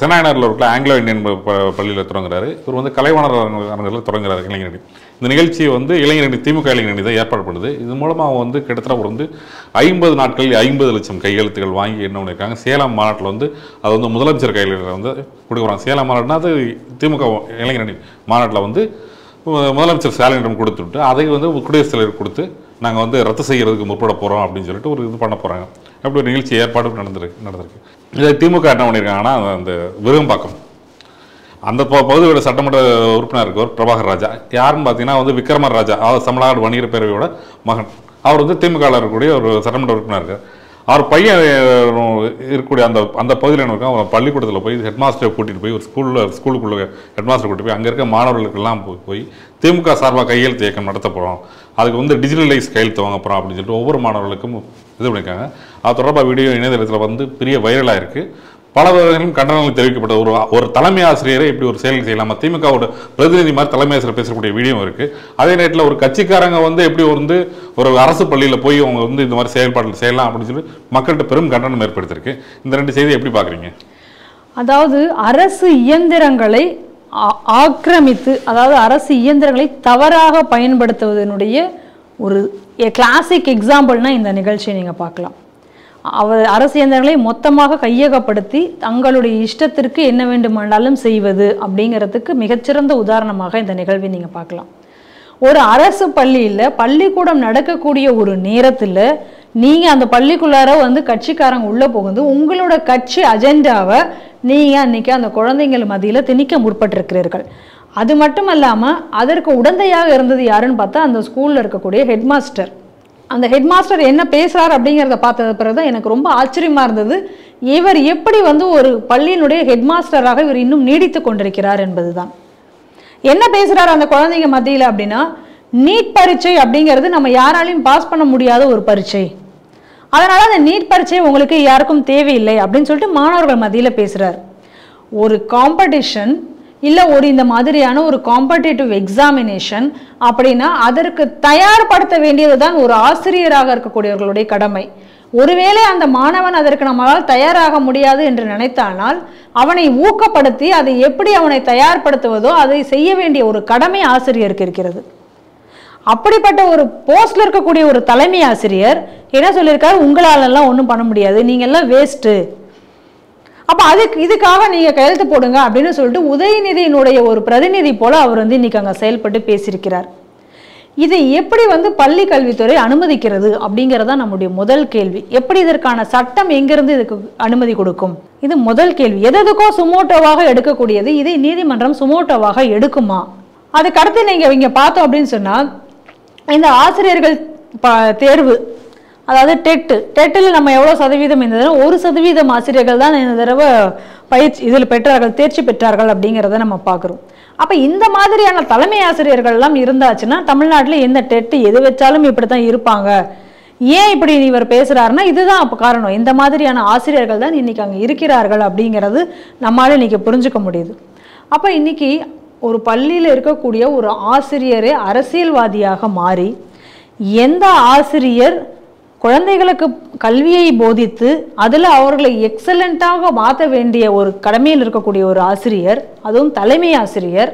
இருக்கிற ஆங்கிலோ இந்தியன் ப- பள்ளியில் தொடங்குறாரு. இவர் வந்து கலைவாணர் அரங்கத்தில் தொடங்குறாரு இளைஞரணி. இந்த நிகழ்ச்சி வந்து இளைஞரணி திமுக இளைஞரணி தான் ஏற்பாடு பண்ணுது. இது மூலமாக வந்து கிட்டத்தட்ட ஒரு வந்து ஐம்பது நாட்களில் ஐம்பது லட்சம் கையெழுத்துகள் வாங்கி என்ன பண்ணியிருக்காங்க சேலம் மாநாட்டில் வந்து அது வந்து முதலமைச்சர் கையில் வந்து கொடுக்குறாங்க. சேலம் மாநாடுனா அது திமுக இளைஞரணி மாநாட்டில் வந்து முதலமைச்சர் ஸ்டாலினிடம் கொடுத்துட்டு அதை வந்து குடியரசுத் தலைவர் கொடுத்து நாங்கள் வந்து ரத்து செய்கிறதுக்கு முற்பட போகிறோம் அப்படின்னு சொல்லிட்டு ஒரு இது பண்ண போகிறாங்க அப்படி ஒரு நிகழ்ச்சி ஏற்பாடு நடந்திருக்கு நடந்திருக்கு. இதை திமுக என்ன பண்ணியிருக்காங்கன்னா அந்த விருகம்பாக்கம் அந்த ப- பகுதியோட சட்டமன்ற உறுப்பினர் இருக்கவர் பிரபாகர் ராஜா. யாருன்னு பார்த்தீங்கன்னா வந்து விக்ரமர் ராஜா அவர் தமிழ்நாடு வணிகர் பேரவையோட மகன். அவர் வந்து திமுக இருக்கக்கூடிய ஒரு சட்டமன்ற உறுப்பினர் இருக்கார். அவர் பையன் இருக்கக்கூடிய அந்த அந்த பகுதியில் என்ன இருக்கா அவர் பள்ளிக்கூடத்தில் போய் ஹெட்மாஸ்டரை கூட்டிகிட்டு போய் ஒரு ஸ்கூலில் ஸ்கூலுக்குள்ளே ஹெட்மாஸ்டர் கூட்டிட்டு போய் அங்கே இருக்க மாணவர்களுக்கெல்லாம் போய் போய் திமுக சார்பாக கையெழுத்து இயக்கம் நடத்த போகிறோம் அதுக்கு வந்து டிஜிட்டலைஸ் கையெழுத்து வாங்க போகிறோம் அப்படின்னு சொல்லிட்டு ஒவ்வொரு மாணவர்களுக்கும் இது பண்ணியிருக்காங்க. அது தொடர்பாக வீடியோ இணையதளத்தில் வந்து பெரிய வைரலாக இருக்குது பல வகையிலும் கண்டனங்கள் தெரிவிக்கப்பட்ட ஒரு ஒரு தலைமை ஆசிரியரை இப்படி ஒரு செயல் செய்யலாமா. திமுகவோட பிரதிநிதி மாதிரி தலைமை ஆசிரியர் பேசக்கூடிய வீடியோ இருக்கு. அதே நேரத்தில் ஒரு கட்சிக்காரங்க வந்து எப்படி வந்து ஒரு அரசு பள்ளியில் போய் அவங்க வந்து இந்த மாதிரி செயல்பாடுகள் செய்யலாம் அப்படின்னு சொல்லி மக்கள்கிட்ட பெரும் கண்டனம் ஏற்படுத்தியிருக்கு. இந்த ரெண்டு செய்தி எப்படி பார்க்குறீங்க? அதாவது அரசு இயந்திரங்களை ஆக்கிரமித்து அதாவது அரசு இயந்திரங்களை தவறாக பயன்படுத்துவதனுடைய ஒரு கிளாசிக் எக்ஸாம்பிள்னா இந்த நிகழ்ச்சியை நீங்கள் பார்க்கலாம். அவர் அரசு இயந்திரங்களை மொத்தமாக கையகப்படுத்தி தங்களுடைய இஷ்டத்திற்கு என்ன வேண்டுமானாலும் செய்வது அப்படிங்கிறதுக்கு மிகச்சிறந்த உதாரணமாக இந்த நிகழ்வை நீங்கள் பார்க்கலாம். ஒரு அரசு பள்ளியில் பள்ளிக்கூடம் நடக்கக்கூடிய ஒரு நேரத்தில் நீங்கள் அந்த பள்ளிக்குள்ளார வந்து கட்சிக்காரங்க உள்ளே புகுந்து உங்களோட கட்சி அஜெண்டாவை நீங்கள் அன்னைக்கு அந்த குழந்தைங்கள் மத்தியில் திணிக்க முற்பட்டிருக்கிறீர்கள். அது மட்டும் இல்லாமல் அதற்கு உடந்தையாக இருந்தது யாருன்னு பார்த்தா அந்த ஸ்கூலில் இருக்கக்கூடிய ஹெட்மாஸ்டர். அந்த ஹெட்மாஸ்டர் என்ன பேசுகிறார் அப்படிங்கிறத பார்த்தது பிறகு தான் எனக்கு ரொம்ப ஆச்சரியமாக இருந்தது. இவர் எப்படி வந்து ஒரு பள்ளியினுடைய ஹெட்மாஸ்டராக இவர் இன்னும் நீடித்து கொண்டிருக்கிறார் என்பதுதான். என்ன பேசுகிறார் அந்த குழந்தைங்க மத்தியில் அப்படின்னா நீட் பரீட்சை அப்படிங்கிறது நம்ம யாராலையும் பாஸ் பண்ண முடியாத ஒரு பரீட்சை. அதனால் அந்த நீட் பரீட்சை உங்களுக்கு யாருக்கும் தேவையில்லை அப்படின்னு சொல்லிட்டு மாணவர்கள் மத்தியில் பேசுகிறார் ஒரு காம்படிஷன் இல்லை ஒரு இந்த மாதிரியான ஒரு காம்படேட்டிவ் எக்ஸாமினேஷன் அப்படின்னா அதற்கு தயார்படுத்த வேண்டியது தான் ஒரு ஆசிரியராக இருக்கக்கூடியவர்களுடைய கடமை. ஒருவேளை அந்த மாணவன் அதற்கு நம்மளால் தயாராக முடியாது என்று நினைத்தானால் அவனை ஊக்கப்படுத்தி அதை எப்படி அவனை தயார்படுத்துவதோ அதை செய்ய வேண்டிய ஒரு கடமை ஆசிரியருக்கு இருக்கிறது. அப்படிப்பட்ட ஒரு போஸ்டில் இருக்கக்கூடிய ஒரு தலைமை ஆசிரியர் என்ன சொல்லியிருக்காரு? உங்களாலெல்லாம் ஒன்றும் பண்ண முடியாது. நீங்க எல்லாம் வேஸ்ட்டு அப்போ அதுக்கு இதுக்காக நீங்கள் கையெழுத்து போடுங்க அப்படின்னு சொல்லிட்டு உதயநிதியினுடைய ஒரு பிரதிநிதி போல அவர் வந்து இன்னைக்கு அங்கே செயல்பட்டு பேசியிருக்கிறார். இதை எப்படி வந்து பள்ளி கல்வித்துறை அனுமதிக்கிறது அப்படிங்கிறதா நம்முடைய முதல் கேள்வி. எப்படி இதற்கான சட்டம் எங்கிருந்து இதுக்கு அனுமதி கொடுக்கும்? இது முதல் கேள்வி. எதுக்கோ சுமோட்டோவாக எடுக்கக்கூடியது இதை நீதிமன்றம் சுமோட்டோவாக எடுக்குமா? அதுக்கடுத்து நீங்கள் இங்கே பார்த்தோம் அப்படின்னு சொன்னால் இந்த ஆசிரியர்கள் தேர்வு அதாவது டெட்டு. டெட்டில் நம்ம எவ்வளோ சதவீதம் இந்த தடவை ஒரு சதவீதம் ஆசிரியர்கள் தான் இந்த தடவை பயிற்சி இதில் பெற்றார்கள் தேர்ச்சி பெற்றார்கள் அப்படிங்கிறத நம்ம பார்க்குறோம். அப்போ இந்த மாதிரியான தலைமை ஆசிரியர்கள்லாம் இருந்தாச்சுன்னா தமிழ்நாட்டில் எந்த டெட்டு எது வச்சாலும் இப்படி தான் இருப்பாங்க. ஏன் இப்படி இவர் பேசுகிறாருன்னா இதுதான் அப்போ காரணம். இந்த மாதிரியான ஆசிரியர்கள் தான் இன்றைக்கி அங்கே இருக்கிறார்கள் அப்படிங்கிறது நம்மளால் இன்றைக்கி புரிஞ்சுக்க முடியுது. அப்போ இன்னைக்கு ஒரு பள்ளியில் இருக்கக்கூடிய ஒரு ஆசிரியரே அரசியல்வாதியாக மாறி எந்த ஆசிரியர் குழந்தைகளுக்கு கல்வியை போதித்து அதில் அவர்களை எக்ஸலண்ட்டாக மாற்ற வேண்டிய ஒரு கடமையில் இருக்கக்கூடிய ஒரு ஆசிரியர் அதுவும் தலைமை ஆசிரியர்.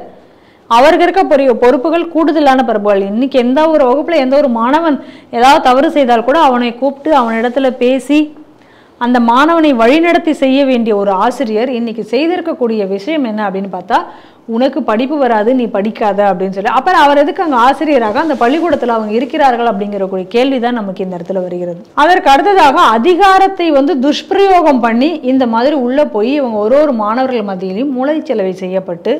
அவருக்கு இருக்க பொரிய பொறுப்புகள் கூடுதலான பரப்புகள் இன்றைக்கி எந்த ஒரு வகுப்பில் எந்த ஒரு மாணவன் ஏதாவது தவறு செய்தால் கூட அவனை கூப்பிட்டு அவனிடத்துல பேசி அந்த மாணவனை வழிநடத்தி செய்ய வேண்டிய ஒரு ஆசிரியர் இன்றைக்கி செய்திருக்கக்கூடிய விஷயம் என்ன அப்படின்னு பார்த்தா உனக்கு படிப்பு வராது நீ படிக்காத அப்படின்னு சொல்லி. அப்புறம் அவர் எதுக்கு அங்கே ஆசிரியராக அந்த பள்ளிக்கூடத்தில் அவங்க இருக்கிறார்கள் அப்படிங்கிற ஒரு கேள்வி தான் நமக்கு இந்த இடத்துல வருகிறது. அதற்கு அடுத்ததாக அதிகாரத்தை வந்து துஷ்பிரயோகம் பண்ணி இந்த மாதிரி உள்ளே போய் இவங்க ஒரு ஒரு மாணவர்கள் மத்தியிலையும் மூளைச்சலவை செய்யப்பட்டு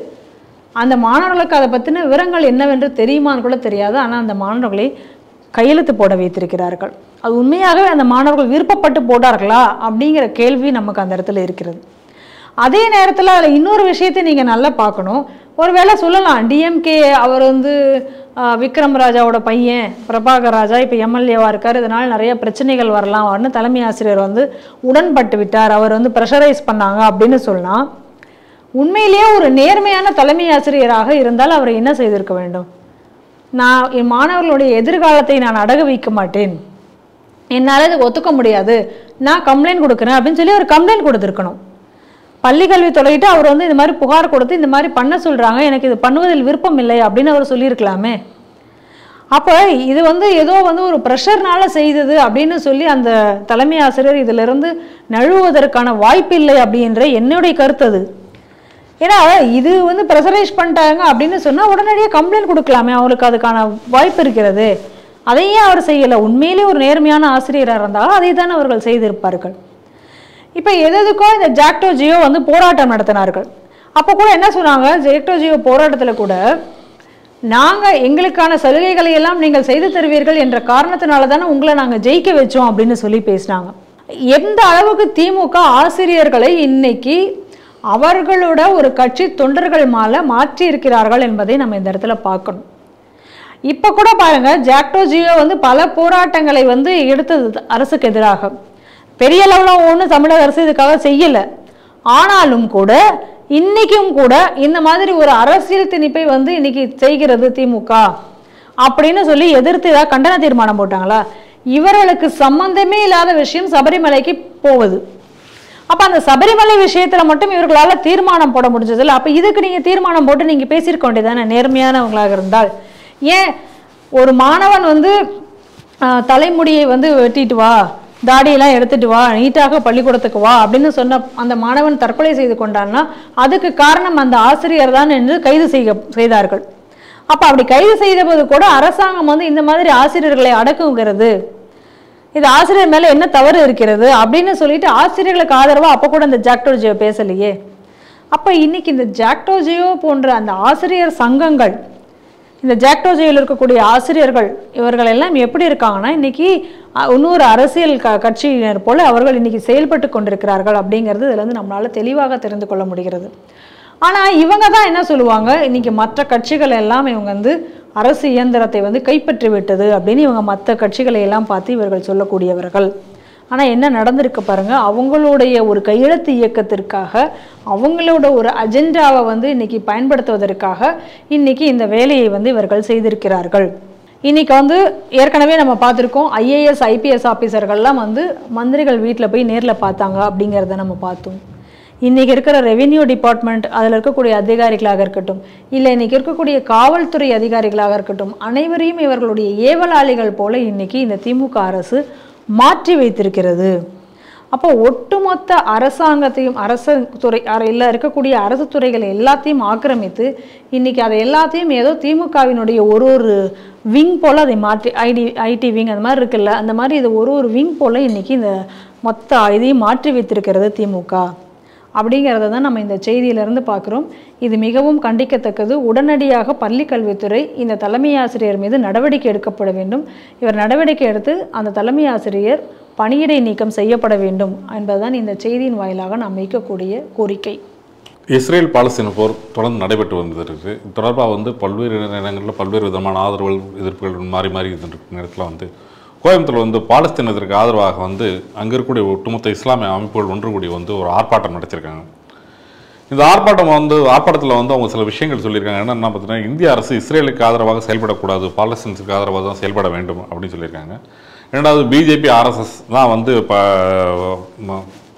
அந்த மாணவர்களுக்கு அதை பற்றின விவரங்கள் என்னவென்று தெரியுமான்னு கூட தெரியாது. ஆனால் அந்த மாணவர்களை கையெழுத்து போட வைத்திருக்கிறார்கள். அது உண்மையாகவே அந்த மாணவர்கள் விருப்பப்பட்டு போட்டார்களா அப்படிங்கிற கேள்வி நமக்கு அந்த இடத்துல இருக்கிறது. அதே நேரத்தில் அதில் இன்னொரு விஷயத்தை நீங்கள் நல்லா பார்க்கணும். ஒருவேளை சொல்லலாம் டிஎம்கே அவர் வந்து விக்ரம் ராஜாவோட பையன் பிரபாகர் ராஜா இப்போ எம்எல்ஏவாக இருக்கார் இதனால் நிறைய பிரச்சனைகள் வரலாம் அவர்னு தலைமை ஆசிரியர் வந்து உடன்பட்டு விட்டார். அவர் வந்து ப்ரெஷரைஸ் பண்ணாங்க அப்படின்னு சொல்லலாம். உண்மையிலேயே ஒரு நேர்மையான தலைமை ஆசிரியராக இருந்தால் அவர் என்ன செய்திருக்க வேண்டும்? நான் என் மாணவர்களுடைய எதிர்காலத்தை நான் அடகு வைக்க மாட்டேன். என்னால் இது ஒத்துக்க முடியாது. நான் கம்ப்ளைண்ட் கொடுக்குறேன் அப்படின்னு சொல்லி ஒரு கம்ப்ளைண்ட் கொடுத்துருக்கணும். பள்ளிக்கல்வி தொலைகிட்டு அவர் வந்து இந்த மாதிரி புகார் கொடுத்து இந்த மாதிரி பண்ண சொல்கிறாங்க எனக்கு இது பண்ணுவதில் விருப்பம் இல்லை அப்படின்னு அவர் சொல்லியிருக்கலாமே. அப்போ இது வந்து ஏதோ வந்து ஒரு ப்ரெஷர்னால செய்தது அப்படின்னு சொல்லி அந்த தலைமை ஆசிரியர் இதிலிருந்து நழுவுவதற்கான வாய்ப்பில்லை அப்படின்ற என்னுடைய கருத்து அது. ஏன்னா இது வந்து ப்ரெஷரைஸ் பண்ணிட்டாங்க அப்படின்னு சொன்னால் உடனடியாக கம்ப்ளைண்ட் கொடுக்கலாமே அவருக்கு அதுக்கான வாய்ப்பு இருக்கிறது. அதையே அவர் செய்யலை. உண்மையிலே ஒரு நேர்மையான ஆசிரியராக இருந்தாலும் அதை தான் அவர்கள் செய்திருப்பார்கள். இப்போ எது எதுக்கோ இந்த ஜாக்டோ ஜியோ வந்து போராட்டம் நடத்தினார்கள். அப்போ கூட என்ன சொன்னாங்க? ஜாக்டோ ஜியோ போராட்டத்தில் கூட நாங்கள் எங்களுக்கான சலுகைகளை எல்லாம் நீங்கள் செய்து தருவீர்கள் என்ற காரணத்தினால தானே உங்களை நாங்கள் ஜெயிக்க வச்சோம் அப்படின்னு சொல்லி பேசினாங்க. எந்த அளவுக்கு திமுக ஆசிரியர்களை இன்னைக்கு அவர்களோட ஒரு கட்சி தொண்டர்கள் மேலே மாற்றி இருக்கிறார்கள் என்பதை நம்ம இந்த இடத்துல பார்க்கணும். இப்போ கூட பாருங்க ஜாக்டோ ஜியோ வந்து பல போராட்டங்களை வந்து எடுத்தது அரசுக்கு எதிராக. பெரிய லெவலில் ஒன்றும் தமிழக அரசு இதுக்காக செய்யலை. ஆனாலும் கூட இன்றைக்கும் கூட இந்த மாதிரி ஒரு அரசியல் திணிப்பை வந்து இன்னைக்கு செய்கிறது திமுக அப்படின்னு சொல்லி எதிர்த்து ஏதாவது கண்டன தீர்மானம் போட்டாங்களா? இவர்களுக்கு சம்பந்தமே இல்லாத விஷயம் சபரிமலைக்கு போவது அப்போ அந்த சபரிமலை விஷயத்தில் மட்டும் இவர்களால் தீர்மானம் போட முடிஞ்சதில்ல அப்போ இதுக்கு நீங்கள் தீர்மானம் போட்டு நீங்கள் பேசியிருக்க வேண்டியதானே நேர்மையானவங்களாக இருந்தால். ஏன் ஒரு மாணவன் வந்து தலைமுடியை வந்து வெட்டிட்டு வா. தாடியெல்லாம் எடுத்துட்டு வா நீட்டாக பள்ளிக்கூடத்துக்கு வா அப்படின்னு சொன்ன அந்த மாணவன் தற்கொலை செய்து கொண்டான்னா அதுக்கு காரணம் அந்த ஆசிரியர் தான் என்று கைது செய்ய செய்தார்கள். அப்போ அப்படி கைது செய்தபோது கூட அரசாங்கம் வந்து இந்த மாதிரி ஆசிரியர்களை அடக்குங்கிறது இது ஆசிரியர் மேலே என்ன தவறு இருக்கிறது அப்படின்னு சொல்லிட்டு ஆசிரியர்களுக்கு ஆதரவா அப்போ கூட இந்த ஜாக்டோஜியோ பேசலையே. அப்போ இன்னைக்கு இந்த ஜாக்டோஜியோ போன்ற அந்த ஆசிரியர் சங்கங்கள் இந்த ஜாக்டோ இருக்கக்கூடிய ஆசிரியர்கள் இவர்கள் எல்லாம் எப்படி இருக்காங்கன்னா இன்னைக்கு இன்னொரு அரசியல் க கட்சியினர் போல அவர்கள் இன்னைக்கு செயல்பட்டு கொண்டிருக்கிறார்கள் அப்படிங்கிறது இதுலேருந்து நம்மளால் தெளிவாக தெரிந்து கொள்ள முடிகிறது. ஆனால் இவங்க தான் என்ன சொல்லுவாங்க இன்னைக்கு மற்ற கட்சிகள் எல்லாம் இவங்க வந்து அரசு இயந்திரத்தை வந்து கைப்பற்றி விட்டது அப்படின்னு இவங்க மற்ற கட்சிகளை எல்லாம் பார்த்து இவர்கள் சொல்லக்கூடியவர்கள். ஆனால் என்ன நடந்திருக்கு பாருங்கள் அவங்களுடைய ஒரு கையெழுத்து இயக்கத்திற்காக அவங்களோட ஒரு அஜெண்டாவை வந்து இன்னைக்கு பயன்படுத்துவதற்காக இன்னைக்கு இந்த வேலையை வந்து இவர்கள் செய்திருக்கிறார்கள். இன்றைக்கி வந்து ஏற்கனவே நம்ம பார்த்துருக்கோம் ஐஏஎஸ் ஐபிஎஸ் ஆஃபீஸர்கள்லாம் வந்து மந்திரிகள் வீட்டில் போய் நேரில் பார்த்தாங்க அப்படிங்கிறத நம்ம பார்த்தோம். இன்றைக்கி இருக்கிற ரெவென்யூ டிபார்ட்மெண்ட் அதில் இருக்கக்கூடிய அதிகாரிகளாக இருக்கட்டும் இல்லை இன்னைக்கு இருக்கக்கூடிய காவல்துறை அதிகாரிகளாக இருக்கட்டும் அனைவரையும் இவர்களுடைய ஏவலாளிகள் போல இன்னைக்கு இந்த திமுக அரசு மாற்றி வைத்திருக்கிறது. அப்போ ஒட்டுமொத்த அரசாங்கத்தையும் அரசு துறை இல்லை இருக்கக்கூடிய அரசு துறைகள் எல்லாத்தையும் ஆக்கிரமித்து இன்னைக்கு அதை எல்லாத்தையும் ஏதோ திமுகவினுடைய ஒரு ஒரு விங் போல் அதை மாற்றி ஐடி ஐடி விங் அந்த மாதிரி இருக்குல்ல அந்த மாதிரி இது ஒரு ஒரு விங் போல் இன்றைக்கி இந்த மொத்த இதையும் மாற்றி வைத்திருக்கிறது திமுக. அப்படிங்கிறத தான் நம்ம இந்த செய்தியிலிருந்து பார்க்குறோம். இது மிகவும் கண்டிக்கத்தக்கது. உடனடியாக பள்ளி கல்வித்துறை இந்த தலைமை ஆசிரியர் மீது நடவடிக்கை எடுக்கப்பட வேண்டும். இவர் நடவடிக்கை எடுத்து அந்த தலைமை ஆசிரியர் பணியிடை நீக்கம் செய்யப்பட வேண்டும் என்பதுதான் இந்த செய்தியின் வாயிலாக நாம் வைக்கக்கூடிய கோரிக்கை. இஸ்ரேல் பாலஸ்தீன போர் தொடர்ந்து நடைபெற்று வந்திருக்கு. தொடர்பாக வந்து பல்வேறு நேரங்களில் பல்வேறு விதமான ஆதரவுகள் எதிர்ப்புகள் மாறி மாறி இருந்திருக்க நேரத்தில் வந்து கோயம்புத்தூர் வந்து பாலஸ்தீனத்திற்கு ஆதரவாக வந்து அங்கே இருக்கக்கூடிய ஒட்டுமொத்த இஸ்லாமிய அமைப்புகள் ஒன்று கூடி வந்து ஒரு ஆர்ப்பாட்டம் நடத்திருக்காங்க இந்த ஆர்ப்பாட்டம் வந்து ஆர்ப்பாட்டத்தில் வந்து அவங்க சில விஷயங்கள் சொல்லியிருக்காங்க. என்னென்ன பார்த்தீங்கன்னா இந்திய அரசு இஸ்ரேலுக்கு ஆதரவாக செயல்படக்கூடாது பாலஸ்தீன்ஸுக்கு ஆதரவாக தான் செயல்பட வேண்டும் அப்படின்னு சொல்லியிருக்காங்க. ரெண்டாவது பிஜேபி ஆர்எஸ்எஸ் தான் வந்து இப்போ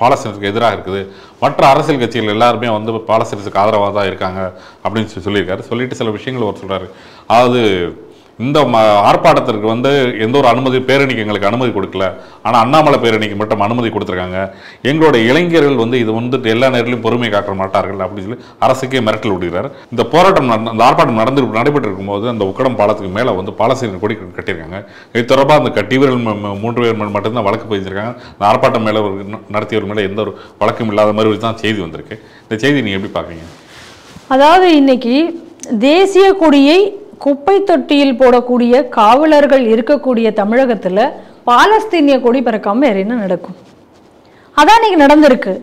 பாலஸ்தீனத்துக்கு எதிராக இருக்குது. மற்ற அரசியல் கட்சிகள் எல்லாருமே வந்து பாலஸ்தீனத்துக்கு ஆதரவாக தான் இருக்காங்க அப்படின்னு சொல்லி சொல்லியிருக்காரு. சொல்லிட்டு சில விஷயங்கள் அவர் சொல்கிறாரு அதாவது இந்த ம ஆர்ப்பாட்டத்திற்கு வந்து எந்த ஒரு அனுமதி பேரணிக்கு எங்களுக்கு அனுமதி கொடுக்கல. ஆனால் அண்ணாமலை பேரணிக்கு மட்டும் அனுமதி கொடுத்துருக்காங்க. எங்களுடைய இளைஞர்கள் வந்து இது வந்துட்டு எல்லா நேரத்திலும் பொறுமை காக்க மாட்டார்கள் அப்படின்னு சொல்லி அரசுக்கே மிரட்டல் விடுகிறார். இந்த போராட்டம் நடந்த- அந்த ஆர்ப்பாட்டம் நடந்து நடைபெற்று இருக்கும்போது அந்த உக்கடம் பாலத்துக்கு மேலே வந்து பாலஸ்தீன கொடி கட்டியிருக்காங்க. இது தொடர்பாக அந்த கட்டிவர்கள் மூன்று பேர் மேல் மட்டும்தான் வழக்கு பதிஞ்சிருக்காங்க. அந்த ஆர்ப்பாட்டம் மேலே ஒரு நடத்தியவர் மேலே எந்த ஒரு வழக்கம் இல்லாத மாதிரி தான் செய்தி வந்திருக்கு. இந்த செய்தி நீங்கள் எப்படி பார்க்குறீங்க? அதாவது இன்னைக்கு தேசிய கொடியை குப்பை தொட்டியில் போடக்கூடிய காவலர்கள் இருக்கக்கூடிய தமிழகத்தில் பாலஸ்தீனிய கொடி பறக்காமல் வேறு என்ன நடக்கும்? அதான் இன்னைக்கு நடந்திருக்கு.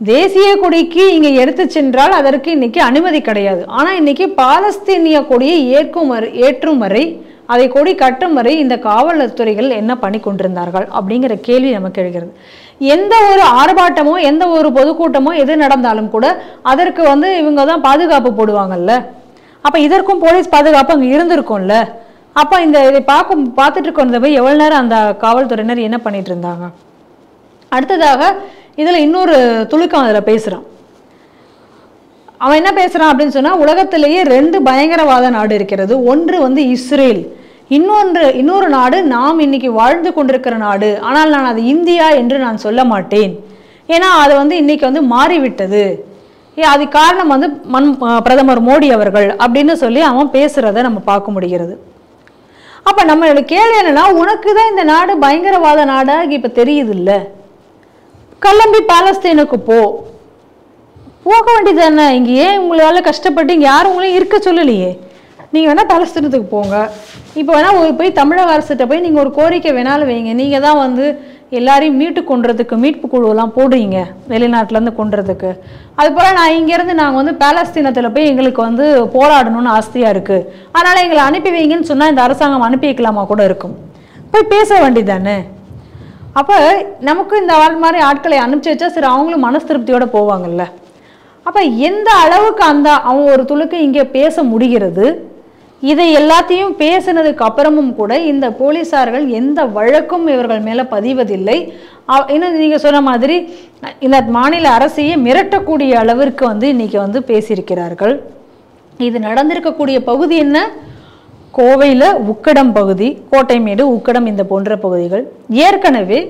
தேசிய கொடிக்கு இங்கே எடுத்து சென்றால் அதற்கு இன்னைக்கு அனுமதி கிடையாது. ஆனால் இன்னைக்கு பாலஸ்தீனிய கொடியை ஏற்கும் வரை ஏற்றும் வரை அதை கொடி கட்டும் வரை இந்த காவல்துறைகள் என்ன பண்ணி கொண்டிருந்தார்கள் அப்படிங்கிற கேள்வி நமக்கு எழுகிறது. எந்த ஒரு ஆர்ப்பாட்டமோ எந்த ஒரு பொதுக்கூட்டமோ எது நடந்தாலும் கூட அதற்கு வந்து இவங்க தான் பாதுகாப்பு போடுவாங்கல்ல? அப்போ இதற்கும் போலீஸ் பாதுகாப்பு அங்கே இருந்திருக்கும்ல. அப்போ இந்த இதை பார்க்கும் பார்த்துட்டு இருக்கிறத போய் எவ்வளோ நேரம் அந்த காவல்துறையினர் என்ன பண்ணிட்டு இருந்தாங்க? அடுத்ததாக இதில் இன்னொரு துலுக்கம் அதில் பேசுகிறான் அவன் என்ன பேசுகிறான் அப்படின்னு சொன்னால் உலகத்திலேயே ரெண்டு பயங்கரவாத நாடு இருக்கிறது. ஒன்று வந்து இஸ்ரேல். இன்னொன்று இன்னொரு நாடு நாம் இன்னைக்கு வாழ்ந்து கொண்டிருக்கிற நாடு. ஆனால் நான் அது இந்தியா என்று நான் சொல்ல மாட்டேன். ஏன்னா அது வந்து இன்னைக்கு வந்து மாறிவிட்டது. அது காரணம் வந்து மன் பிரதமர் மோடி அவர்கள் அப்படின்னு சொல்லி அவன் பேசுகிறத நம்ம பார்க்க முடிகிறது. அப்போ நம்மளோட கேள்வி என்னென்னா உனக்கு தான் இந்த நாடு பயங்கரவாத நாடாக இப்போ தெரியுது இல்லை கல்லம்பி பாலஸ்தீனுக்கு போ. போக வேண்டியது தானே இங்கே ஏன் உங்களால் கஷ்டப்பட்டு இங்கே யாரும் உங்களையும் இருக்க சொல்லலையே? நீங்கள் வேணால் பாலஸ்தீனத்துக்கு போங்க. இப்போ வேணால் ஒரு போய் தமிழக அரசுகிட்ட போய் நீங்கள் ஒரு கோரிக்கை வேணாலும் வைங்க. நீங்கள் தான் வந்து எல்லாரையும் மீட்டு கொன்றதுக்கு மீட்பு குழுவெல்லாம் போடுறீங்க வெளிநாட்டிலேருந்து கொன்றதுக்கு. அதுபோல் நான் இங்கேருந்து நாங்கள் வந்து பேலஸ்தீனத்தில் போய் எங்களுக்கு வந்து போராடணும்னு ஆஸ்தியாக இருக்குது அதனால் எங்களை அனுப்பி வைங்கன்னு சொன்னால் இந்த அரசாங்கம் அனுப்பி வைக்கலாமா கூட இருக்கும். போய் பேச வேண்டியதானே அப்போ நமக்கு இந்த ஆள் மாதிரி ஆட்களை அனுப்பிச்சி வச்சா சரி அவங்களும் மனசு திருப்தியோடு போவாங்கல்ல. அப்போ எந்த அளவுக்கு அந்த அவன் ஒரு துளுக்கு இங்கே பேச முடிகிறது? இதை எல்லாத்தையும் பேசினதுக்கு அப்புறமும் கூட இந்த போலீசார்கள் எந்த வழக்கும் இவர்கள் மேல பதிவதில்லை. இன்னும் நீங்க சொன்ன மாதிரி இந்த மாநில அரசையே மிரட்டக்கூடிய அளவிற்கு வந்து இன்னைக்கு வந்து பேசியிருக்கிறார்கள். இது நடந்திருக்கக்கூடிய பகுதி என்ன? கோவையில் உக்கடம் பகுதி கோட்டைமேடு உக்கடம் இந்த போன்ற பகுதிகள். ஏற்கனவே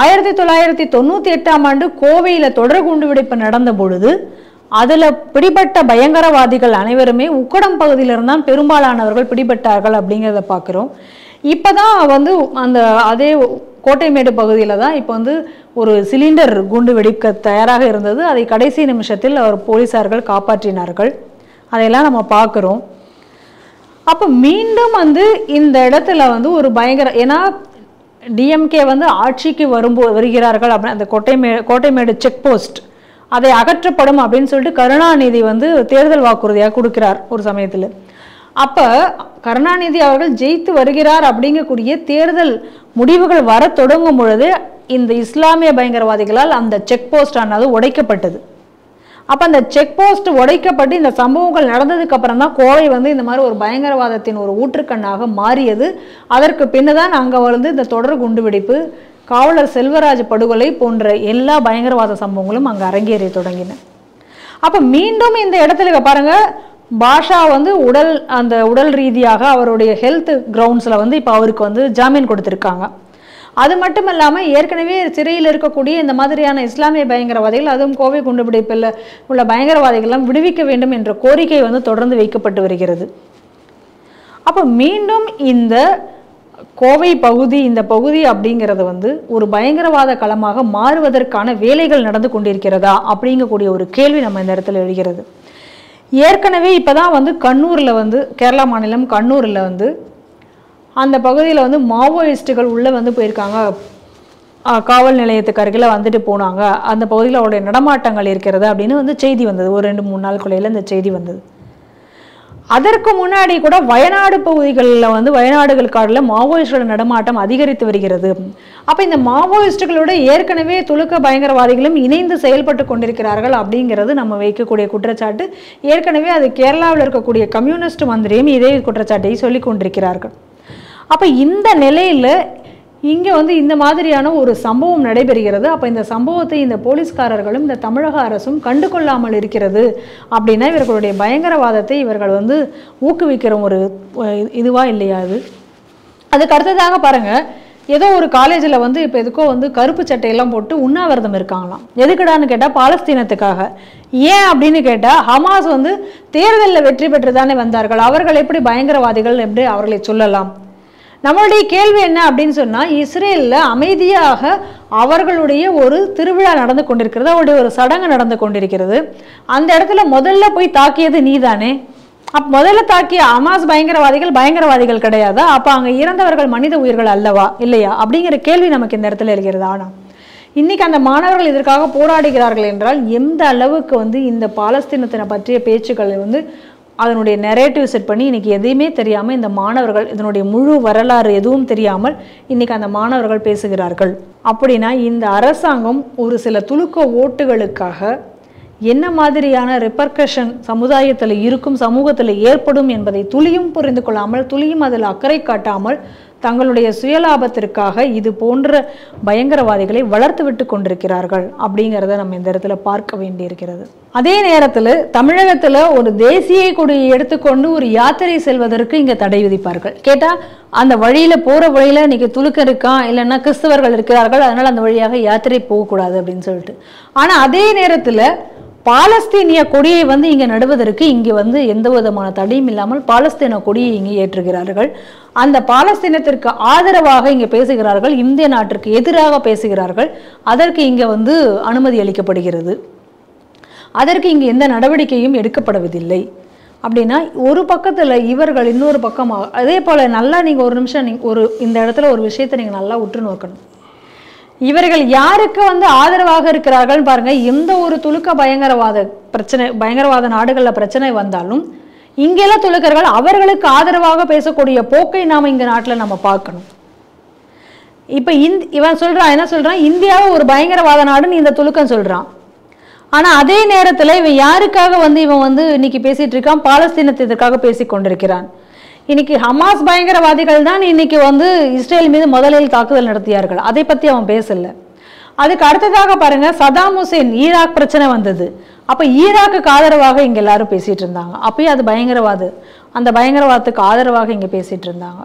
ஆயிரத்தி தொள்ளாயிரத்தி தொண்ணூற்றி எட்டாம் ஆண்டு கோவையில் தொடர் குண்டுவெடிப்பு நடந்த பொழுது அதில் பிடிபட்ட பயங்கரவாதிகள் அனைவருமே உக்கடம் பகுதியிலிருந்து தான் பெரும்பாலானவர்கள் பிடிபட்டார்கள் அப்படிங்கிறத பார்க்குறோம் இப்போ தான் வந்து அந்த அதே கோட்டைமேடு பகுதியில் தான் இப்போ வந்து ஒரு சிலிண்டர் குண்டு வெடிக்க தயாராக இருந்தது. அதை கடைசி நிமிஷத்தில் அவர் போலீசார்கள் காப்பாற்றினார்கள். அதையெல்லாம் நம்ம பார்க்குறோம் அப்போ மீண்டும் வந்து இந்த இடத்துல வந்து ஒரு பயங்கர ஏன்னா டிஎம்கே வந்து ஆட்சிக்கு வரும்போ வருகிறார்கள் அப்படின்னு அந்த கோட்டைமே கோட்டைமேடு செக் போஸ்ட் அதை அகற்றப்படும் அப்படின்னு சொல்லிட்டு கருணாநிதி வந்து தேர்தல் வாக்குறுதியாக கொடுக்கிறார் ஒரு சமயத்தில். அப்போ கருணாநிதி அவர்கள் ஜெயித்து வருகிறார் அப்படிங்கக்கூடிய தேர்தல் முடிவுகள் வர தொடங்கும் பொழுது இந்த இஸ்லாமிய பயங்கரவாதிகளால் அந்த செக் போஸ்ட் ஆனது உடைக்கப்பட்டது. அப்போ அந்த செக் போஸ்ட் உடைக்கப்பட்டு இந்த சம்பவங்கள் நடந்ததுக்கு அப்புறம் தான் கோவை வந்து இந்த மாதிரி ஒரு பயங்கரவாதத்தின் ஒரு ஊற்றுக்கண்ணாக மாறியது. அதற்கு பின்னதான் அங்கே வந்து இந்த தொடர் குண்டுவெடிப்பு காவலர் செல்வராஜ் படுகொலை போன்ற எல்லா பயங்கரவாத சம்பவங்களும் அங்கே அரங்கேறி தொடங்கின. அப்போ மீண்டும் இந்த இடத்துல பாருங்கள் பாருங்க பாஷா வந்து உடல் அந்த உடல் ரீதியாக அவருடைய ஹெல்த் கிரவுண்ட்ஸில் வந்து இப்போ அவருக்கு வந்து ஜாமீன் கொடுத்துருக்காங்க. அது மட்டும் இல்லாமல் ஏற்கனவே சிறையில் இருக்கக்கூடிய இந்த மாதிரியான இஸ்லாமிய பயங்கரவாதிகள் அதுவும் கோவை குண்டுபிடிப்பில் உள்ள பயங்கரவாதிகளெல்லாம் விடுவிக்க வேண்டும் என்ற கோரிக்கை வந்து தொடர்ந்து வைக்கப்பட்டு வருகிறது. அப்போ மீண்டும் இந்த கோவை பகுதி இந்த பகுதி அப்படிங்கிறது வந்து ஒரு பயங்கரவாத களமாக மாறுவதற்கான வேலைகள் நடந்து கொண்டிருக்கிறதா அப்படிங்கக்கூடிய ஒரு கேள்வி நம்ம இந்த இடத்துல எழுகிறது. ஏற்கனவே இப்பதான் வந்து கண்ணூரில் வந்து கேரளா மாநிலம் கண்ணூரில் வந்து அந்த பகுதியில் வந்து மாவோயிஸ்ட்டுகள் உள்ளே வந்து போயிருக்காங்க. காவல் நிலையத்துக்கு அருகில் வந்துட்டு போனாங்க. அந்த பகுதியில் அவருடைய நடமாட்டங்கள் இருக்கிறது அப்படின்னு வந்து செய்தி வந்தது. ஒரு ரெண்டு மூணு நாளுக்குள்ளையில இந்த செய்தி வந்தது. அதற்கு முன்னாடி கூட வயநாடு பகுதிகளில் வந்து வயநாடுகளுக்காரில் மாவோயிஸ்டோட நடமாட்டம் அதிகரித்து வருகிறது. அப்போ இந்த மாவோயிஸ்டுகளோட ஏற்கனவே துலுக்க பயங்கரவாதிகளும் இணைந்து செயல்பட்டு கொண்டிருக்கிறார்கள் அப்படிங்கிறது நம்ம வைக்கக்கூடிய குற்றச்சாட்டு. ஏற்கனவே அது கேரளாவில் இருக்கக்கூடிய கம்யூனிஸ்ட் மந்திரியும் இதே குற்றச்சாட்டை சொல்லி கொண்டிருக்கிறார்கள். அப்போ இந்த நிலையில் இங்கே வந்து இந்த மாதிரியான ஒரு சம்பவம் நடைபெறுகிறது. அப்போ இந்த சம்பவத்தை இந்த போலீஸ்காரர்களும் இந்த தமிழக அரசும் கண்டு கொள்ளாமல் இருக்கிறது அப்படின்னா இவர்களுடைய பயங்கரவாதத்தை இவர்கள் வந்து ஊக்குவிக்கிற ஒரு இதுவாக இல்லையா அது அதுக்கு அடுத்ததாக பாருங்க. ஏதோ ஒரு காலேஜில் வந்து இப்போ எதுக்கோ வந்து கருப்பு சட்டையெல்லாம் போட்டு உண்ணாவிரதம் இருக்காங்களாம். எதுக்குடான்னு கேட்டால் பாலஸ்தீனத்துக்காக. ஏன் அப்படின்னு கேட்டால் ஹமாஸ் வந்து தேர்தலில் வெற்றி பெற்று தானே வந்தார்கள். அவர்கள் எப்படி பயங்கரவாதிகள் எப்படி அவர்களை சொல்லலாம். நம்மளுடைய கேள்வி என்ன அப்படின்னு சொன்னால் இஸ்ரேலில் அமைதியாக அவர்களுடைய ஒரு திருவிழா நடந்து கொண்டிருக்கிறது அவருடைய ஒரு சடங்கு நடந்து கொண்டிருக்கிறது. அந்த இடத்துல முதல்ல போய் தாக்கியது நீதானே? அப் முதல்ல தாக்கிய அமாஸ் பயங்கரவாதிகள் பயங்கரவாதிகள் கிடையாது? அப்போ அங்கே இறந்தவர்கள் மனித உயிர்கள் அல்லவா? இல்லையா? அப்படிங்கிற கேள்வி நமக்கு இந்த இடத்துல இருக்கிறது. ஆனால் இன்னைக்கு அந்த மாணவர்கள் இதற்காக போராடுகிறார்கள் என்றால் எந்த அளவுக்கு வந்து இந்த பாலஸ்தீனத்தினை பற்றிய பேச்சுக்களை வந்து அதனுடைய நெரேட்டிவ் செட் பண்ணி இன்றைக்கி எதையுமே தெரியாமல் இந்த மாணவர்கள் இதனுடைய முழு வரலாறு எதுவும் தெரியாமல் இன்றைக்கி அந்த மாணவர்கள் பேசுகிறார்கள். அப்படின்னா இந்த அரசாங்கம் ஒரு சில துலுக்க ஓட்டுகளுக்காக என்ன மாதிரியான ரிப்பர்கஷன் சமுதாயத்தில் இருக்கும் சமூகத்தில் ஏற்படும் என்பதை துளியும் புரிந்து கொள்ளாமல் துளியும் அதில் அக்கறை காட்டாமல் தங்களுடைய சுயலாபத்திற்காக இது போன்ற பயங்கரவாதிகளை வளர்த்து விட்டு கொண்டிருக்கிறார்கள் அப்படிங்கிறத நம்ம இந்த இடத்துல பார்க்க வேண்டியிருக்கிறது. அதே நேரத்தில் தமிழகத்தில் ஒரு தேசிய கொடியை எடுத்துக்கொண்டு ஒரு யாத்திரை செல்வதற்கு இங்கே தடை விதிப்பார்கள். கேட்டால் அந்த வழியில் போகிற வழியில் இன்றைக்கி துலுக்க இருக்கான் இல்லைன்னா கிறிஸ்தவர்கள் இருக்கிறார்கள் அதனால் அந்த வழியாக யாத்திரை போகக்கூடாது அப்படின்னு சொல்லிட்டு. ஆனால் அதே நேரத்தில் பாலஸ்தீனிய கொடியை வந்து இங்கே நடுவதற்கு இங்கே வந்து எந்த விதமான தடையும் இல்லாமல் பாலஸ்தீன கொடியை இங்கே ஏற்றுகிறார்கள். அந்த பாலஸ்தீனத்திற்கு ஆதரவாக இங்கே பேசுகிறார்கள். இந்திய நாட்டிற்கு எதிராக பேசுகிறார்கள். அதற்கு இங்கே வந்து அனுமதி அளிக்கப்படுகிறது. அதற்கு இங்கே எந்த நடவடிக்கையும் எடுக்கப்படவதில்லை அப்படின்னா ஒரு பக்கத்தில் இவர்கள் இன்னொரு பக்கமாக அதே போல் நல்லா நீங்கள் ஒரு நிமிஷம் நீங்கள் ஒரு இந்த இடத்துல ஒரு விஷயத்தை நீங்கள் நல்லா உற்று நோக்கணும். இவர்கள் யாருக்கு வந்து ஆதரவாக இருக்கிறார்கள் பாருங்க. எந்த ஒரு துலுக்க பயங்கரவாத பிரச்சனை பயங்கரவாத நாடுகளில் பிரச்சனை வந்தாலும் இங்கெல்லாம் துலுக்கர்கள் அவர்களுக்கு ஆதரவாக பேசக்கூடிய போக்கை நாம் இங்கே நாட்டில் நம்ம பார்க்கணும். இப்போ இந்த் இவன் சொல்கிறான் என்ன சொல்கிறான் இந்தியாவை ஒரு பயங்கரவாத நாடுன்னு இந்த துலுக்கம் சொல்கிறான் ஆனால் அதே நேரத்தில் இவன் யாருக்காக வந்து இவன் வந்து இன்னைக்கு பேசிகிட்டு இருக்கான்? பாலஸ்தீனத்திற்காக பேசி கொண்டிருக்கிறான் இன்னைக்கு ஹமாஸ் பயங்கரவாதிகள் தான் இன்னைக்கு வந்து இஸ்ரேல் மீது முதலில் தாக்குதல் நடத்தியார்கள். அதை பத்தி அவன் பேசல. அதுக்கு அடுத்ததாக பாருங்க சதாம் ஹுசேன் ஈராக் பிரச்சனை வந்தது. அப்ப ஈராக்குக்கு ஆதரவாக இங்க எல்லாரும் பேசிட்டு இருந்தாங்க. அப்பயும் அது பயங்கரவாது. அந்த பயங்கரவாதத்துக்கு ஆதரவாக இங்க பேசிட்டு இருந்தாங்க.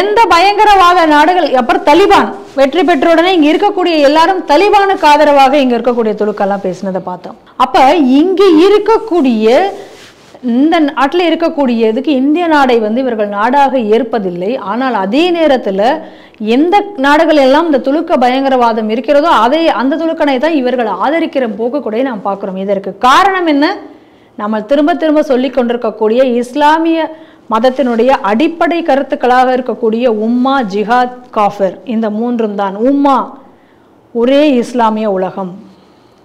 எந்த பயங்கரவாத நாடுகள் அப்புறம் தலிபான் வெற்றி பெற்ற உடனே இங்க இருக்கக்கூடிய எல்லாரும் தலிபானுக்கு ஆதரவாக இங்க இருக்கக்கூடிய துளுக்கெல்லாம் பேசினதை பார்த்தோம். அப்ப இங்க இருக்கக்கூடிய இந்த நாட்டில் இருக்கக்கூடியதுக்கு இந்திய நாடை வந்து இவர்கள் நாடாக ஏற்பதில்லை. ஆனால் அதே நேரத்தில் எந்த நாடுகள் எல்லாம் இந்த துலுக்க பயங்கரவாதம் இருக்கிறதோ அதை அந்த துலுக்கனை தான் இவர்கள் ஆதரிக்கிற போக்கு கூட நாம் பார்க்குறோம். இதற்கு காரணம் என்ன? நம்ம திரும்ப திரும்ப சொல்லி கொண்டிருக்கக்கூடிய இஸ்லாமிய மதத்தினுடைய அடிப்படை கருத்துக்களாக இருக்கக்கூடிய உம்மா ஜிஹாத் காஃபிர் இந்த மூன்றும் தான். உம்மா ஒரே இஸ்லாமிய உலகம்.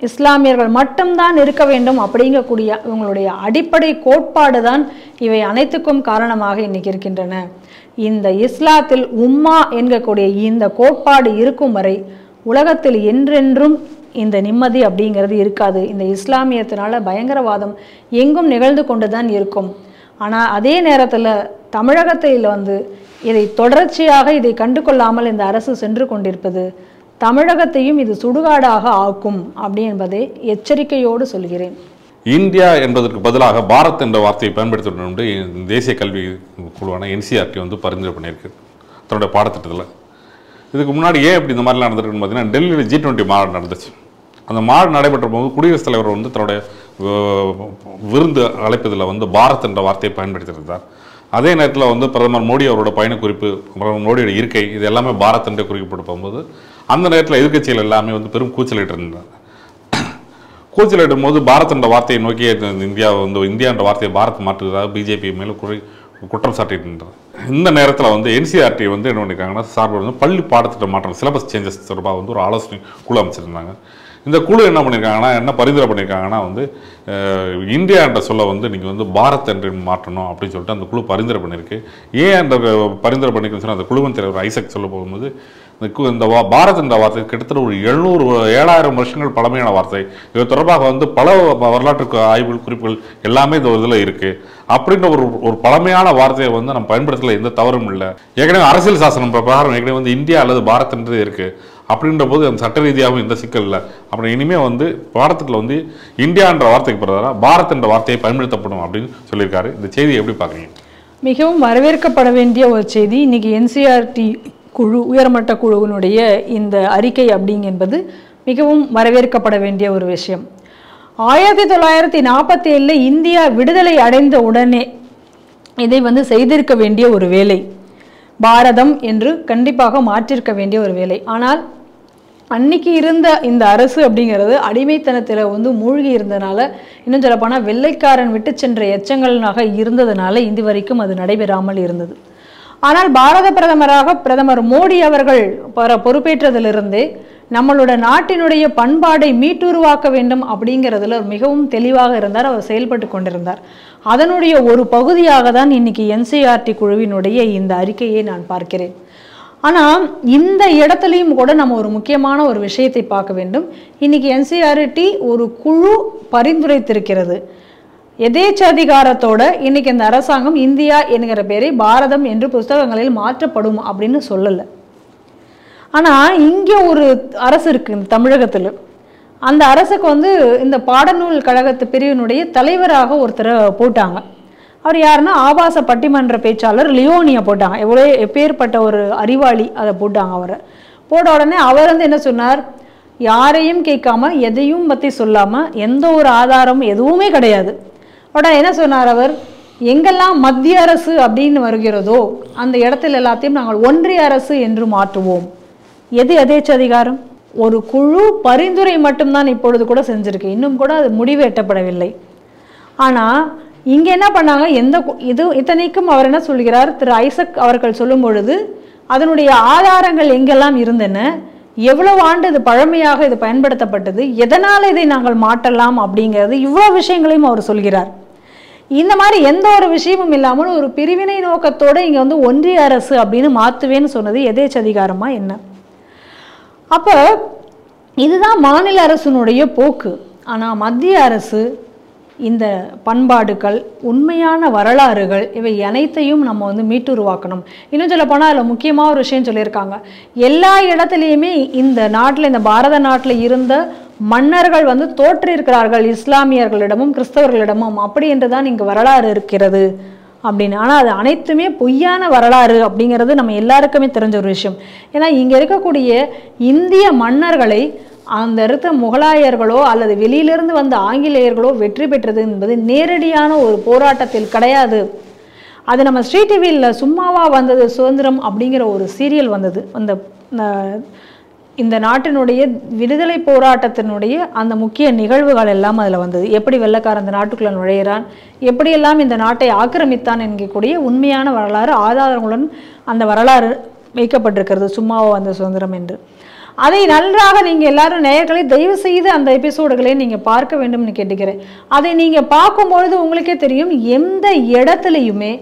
இஸ்லாமியர்கள் மட்டும்தான் இருக்க வேண்டும் அப்படிங்கக்கூடிய இவங்களுடைய அடிப்படை கோட்பாடு தான் இவை அனைத்துக்கும் காரணமாக இன்னைக்கு இருக்கின்றன. இந்த இஸ்லாத்தில் உம்மா என்கக்கூடிய இந்த கோட்பாடு இருக்கும் வரை உலகத்தில் என்றென்றும் இந்த நிம்மதி அப்படிங்கிறது இருக்காது. இந்த இஸ்லாமியத்தினால பயங்கரவாதம் எங்கும் நிகழ்ந்து கொண்டு தான் இருக்கும். ஆனால் அதே நேரத்தில் தமிழகத்தில் வந்து இதை தொடர்ச்சியாக இதை கண்டு கொள்ளாமல் இந்த அரசு சென்று கொண்டிருப்பது தமிழகத்தையும் இது சுடுகாடாக ஆக்கும் அப்படி என்பதை எச்சரிக்கையோடு சொல்கிறேன். இந்தியா என்பதற்கு பதிலாக பாரத் என்ற வார்த்தையை பயன்படுத்த வேண்டும் என்று தேசிய கல்வி குழுவான என்சிஆர்டி வந்து பரிந்துரை பண்ணியிருக்கு. தன்னுடைய பாடத்திட்டத்தில். இதுக்கு முன்னாடி ஏன் இப்படி இந்த மாதிரிலாம் நடந்திருக்குன்னு பார்த்தீங்கன்னா டெல்லியில் ஜி டுவெண்ட்டி மாநாடு நடந்துச்சு. அந்த மாநாடு நடைபெற்ற போது குடியரசுத் தலைவர் வந்து தன்னுடைய விருந்து அழைப்பதில் வந்து பாரத் என்ற வார்த்தையை பயன்படுத்தியிருந்தார். அதே நேரத்தில் வந்து பிரதமர் மோடி அவரோட பயணக்குறிப்பு பிரதமர் மோடியோட இருக்கை இது எல்லாமே பாரத் என்று குறிப்பிட்டு போகும்போது அந்த நேரத்தில் எதிர்கட்சிகள் எல்லாமே வந்து பெரும் கூச்சலிட்டு இருந்தாங்க கூச்சலிடும் போது பாரத்ன்ற வார்த்தையை நோக்கி இந்த இந்தியா வந்து இந்தியான்ற வார்த்தையை பாரத் மாற்றுவதாக பிஜேபி மேலே குறை குற்றம் சாட்டிட்டு இந்த நேரத்தில் வந்து என்சிஆர்டி வந்து என்ன பண்ணியிருக்காங்கன்னா சார்பில் வந்து பள்ளி பாடத்திட்ட மாற்றம் சிலபஸ் சேஞ்சஸ் தொடர்பாக வந்து ஒரு ஆலோசனை குழு அமைச்சிருந்தாங்க. இந்த குழு என்ன பண்ணியிருக்காங்கன்னா என்ன பரிந்துரை பண்ணியிருக்காங்கன்னா வந்து இந்தியான்ற சொல்ல வந்து நீங்கள் வந்து பாரத் என்று மாற்றணும் அப்படின்னு சொல்லிட்டு அந்த குழு பரிந்துரை பண்ணியிருக்கு ஏன் அந்த பரிந்துரை பண்ணியிருக்குன்னு சொன்னால் அந்த குழுவின் தலைவர் ஐசக் சொல்ல போகும்போது இந்த வா- பாரத் என்ற வார்த்தை கிட்டத்தட்ட ஒரு எழுநூறு ஏழாயிரம் வருஷங்கள் பழமையான வார்த்தை. இது தொடர்பாக வந்து பல வரலாற்று ஆய்வுகள் குறிப்புகள் எல்லாமே இந்த இதில் இருக்கு. அப்படின்ற ஒரு ஒரு பழமையான வார்த்தையை வந்து நம்ம பயன்படுத்தல எந்த தவறும் இல்லை. ஏற்கனவே அரசியல் சாசனம் பிரகாரம் ஏற்கனவே வந்து இந்தியா அல்லது பாரத் என்றது இருக்கு. அப்படின்ற போது அந்த சட்ட ரீதியாகவும் எந்த சிக்கல் இல்லை. அப்புறம் இனிமே வந்து பாரதத்தில் வந்து இந்தியா என்ற வார்த்தைக்கு பிறகு பாரத் என்ற வார்த்தையை பயன்படுத்தப்படும் அப்படின்னு சொல்லியிருக்காரு. இந்த செய்தியை எப்படி பார்க்குறீங்க? மிகவும் வரவேற்கப்பட வேண்டிய ஒரு செய்தி. இன்னைக்கு என்சிஆர்டி குழு உயர்மட்ட குழுவினுடைய இந்த அறிக்கை அப்படிங்கிறது மிகவும் வரவேற்கப்பட வேண்டிய ஒரு விஷயம். ஆயிரத்தி தொள்ளாயிரத்தி நாற்பத்தி ஏழில் இந்தியா விடுதலை அடைந்த உடனே இதை வந்து செய்திருக்க வேண்டிய ஒரு வேலை. பாரதம் என்று கண்டிப்பாக மாற்றிருக்க வேண்டிய ஒரு வேலை. ஆனால் அன்னைக்கு இருந்த இந்த அரசு அப்படிங்கிறது அடிமைத்தனத்தில் வந்து மூழ்கி இருந்தனால இன்னும் சொல்லப்போனால் வெள்ளைக்காரன் விட்டு சென்ற எச்சங்களாக இருந்ததுனால இது வரைக்கும் அது நடைபெறாமல் இருந்தது. ஆனால் பாரத பிரதமராக பிரதமர் மோடி அவர்கள் பர- பொறுப்பேற்றதிலிருந்தே நம்மளோட நாட்டினுடைய பண்பாடை மீட்டுருவாக்க வேண்டும் அப்படிங்கிறதுல மிகவும் தெளிவாக இருந்தார் அவர் செயல்பட்டு கொண்டிருந்தார். அதனுடைய ஒரு பகுதியாக தான் இன்னைக்கு என்சிஆர்டி குழுவினுடைய இந்த அறிக்கையை நான் பார்க்கிறேன். ஆனால் இந்த இடத்துலையும் கூட நம்ம ஒரு முக்கியமான ஒரு விஷயத்தை பார்க்க வேண்டும். இன்னைக்கு என்சிஆர்டி ஒரு குழு பரிந்துரைத்திருக்கிறது. எதேச்சாதிகாரத்தோட இன்னைக்கு இந்த அரசாங்கம் இந்தியா என்கிற பேரை பாரதம் என்று புஸ்தகங்களில் மாற்றப்படும் அப்படின்னு சொல்லலை. ஆனால் இங்கே ஒரு அரசு இருக்குது தமிழகத்தில். அந்த அரசுக்கு வந்து இந்த பாடநூல் கழகத்து பிரிவினுடைய தலைவராக ஒருத்தரை போட்டாங்க. அவர் யாருன்னா ஆபாச பட்டிமன்ற பேச்சாளர் லியோனியை போட்டாங்க. எவ்வளோ எப்பேற்பட்ட ஒரு அறிவாளி அதை போட்டாங்க அவரை. போட்ட உடனே அவர் வந்து என்ன சொன்னார்? யாரையும் கேட்காம எதையும் பற்றி சொல்லாமல் எந்த ஒரு ஆதாரமும் எதுவுமே கிடையாது. உடனே என்ன சொன்னார் அவர்? எங்கெல்லாம் மத்திய அரசு அப்படின்னு வருகிறதோ அந்த இடத்துல எல்லாத்தையும் நாங்கள் ஒன்றிய அரசு என்று மாற்றுவோம். எது எதேச்ச அதிகாரம்? ஒரு குழு பரிந்துரை மட்டும்தான் இப்பொழுது கூட செஞ்சுருக்கு. இன்னும் கூட அது முடிவு எட்டப்படவில்லை. ஆனால் இங்கே என்ன பண்ணாங்க? எந்த இது இத்தனைக்கும் அவர் என்ன சொல்கிறார்? திரு ஐசக் அவர்கள் சொல்லும் பொழுது அதனுடைய ஆதாரங்கள் எங்கெல்லாம் இருந்தன? எவ்வளவு ஆண்டு இது பழமையாக இது பயன்படுத்தப்பட்டது? எதனால் இதை நாங்கள் மாற்றலாம்? அப்படிங்கிறது இவ்வளோ விஷயங்களையும் அவர் சொல்கிறார். இந்த மாதிரி எந்த ஒரு விஷயமும் இல்லாமல் ஒரு பிரிவினை நோக்கத்தோட இங்கே வந்து ஒன்றிய அரசு அப்படின்னு மாற்றுவேன்னு சொன்னது எதேச்சதிகாரமா என்ன? அப்போ இதுதான் மாநில அரசினுடைய போக்கு. ஆனால் மத்திய அரசு இந்த பண்பாடுகள் உண்மையான வரலாறுகள் இவை அனைத்தையும் நம்ம வந்து மீட்டுருவாக்கணும். இன்னும் சொல்ல போனால் அதில் முக்கியமாக ஒரு விஷயம் சொல்லியிருக்காங்க. எல்லா இடத்துலையுமே இந்த நாட்டில் இந்த பாரத நாட்டில் இருந்த மன்னர்கள் வந்து தோற்றிருக்கிறார்கள் இஸ்லாமியர்களிடமும் கிறிஸ்தவர்களிடமும். அப்படி என்று தான் இங்கு வரலாறு இருக்கிறது. அப்படின்னு. ஆனால் அது அனைத்துமே பொய்யான வரலாறு அப்படிங்கிறது நம்ம எல்லாருக்குமே தெரிஞ்ச ஒரு விஷயம். ஏன்னா இங்கே இருக்கக்கூடிய இந்திய மன்னர்களை அந்த இருக்க முகலாயர்களோ அல்லது வெளியிலிருந்து வந்த ஆங்கிலேயர்களோ வெற்றி பெற்றது என்பது நேரடியான ஒரு போராட்டத்தில் கிடையாது. அது நம்ம ஸ்ரீ டிவியில் சும்மாவா வந்தது சுதந்திரம் அப்படிங்கிற ஒரு சீரியல் வந்தது. அந்த- இந்த நாட்டினுடைய விடுதலை போராட்டத்தினுடைய அந்த முக்கிய நிகழ்வுகள் எல்லாம் அதில் வந்தது. எப்படி வெள்ளக்காரன் அந்த நாட்டுக்குள்ள நுழையிறான்? எப்படியெல்லாம் இந்த நாட்டை ஆக்கிரமித்தான் என்கக்கூடிய உண்மையான வரலாறு ஆதாரங்களுடன் அந்த வரலாறு வைக்கப்பட்டிருக்கிறது. சும்மாவோ வந்த சுதந்திரம் என்று. அதை நன்றாக நீங்கள் எல்லாரும் நேயர்களை தயவு செய்து அந்த எபிசோடுகளை நீங்கள் பார்க்க வேண்டும்னு கேட்டுக்கிறேன். அதை நீங்கள் பார்க்கும்பொழுது உங்களுக்கே தெரியும் எந்த இடத்துலையுமே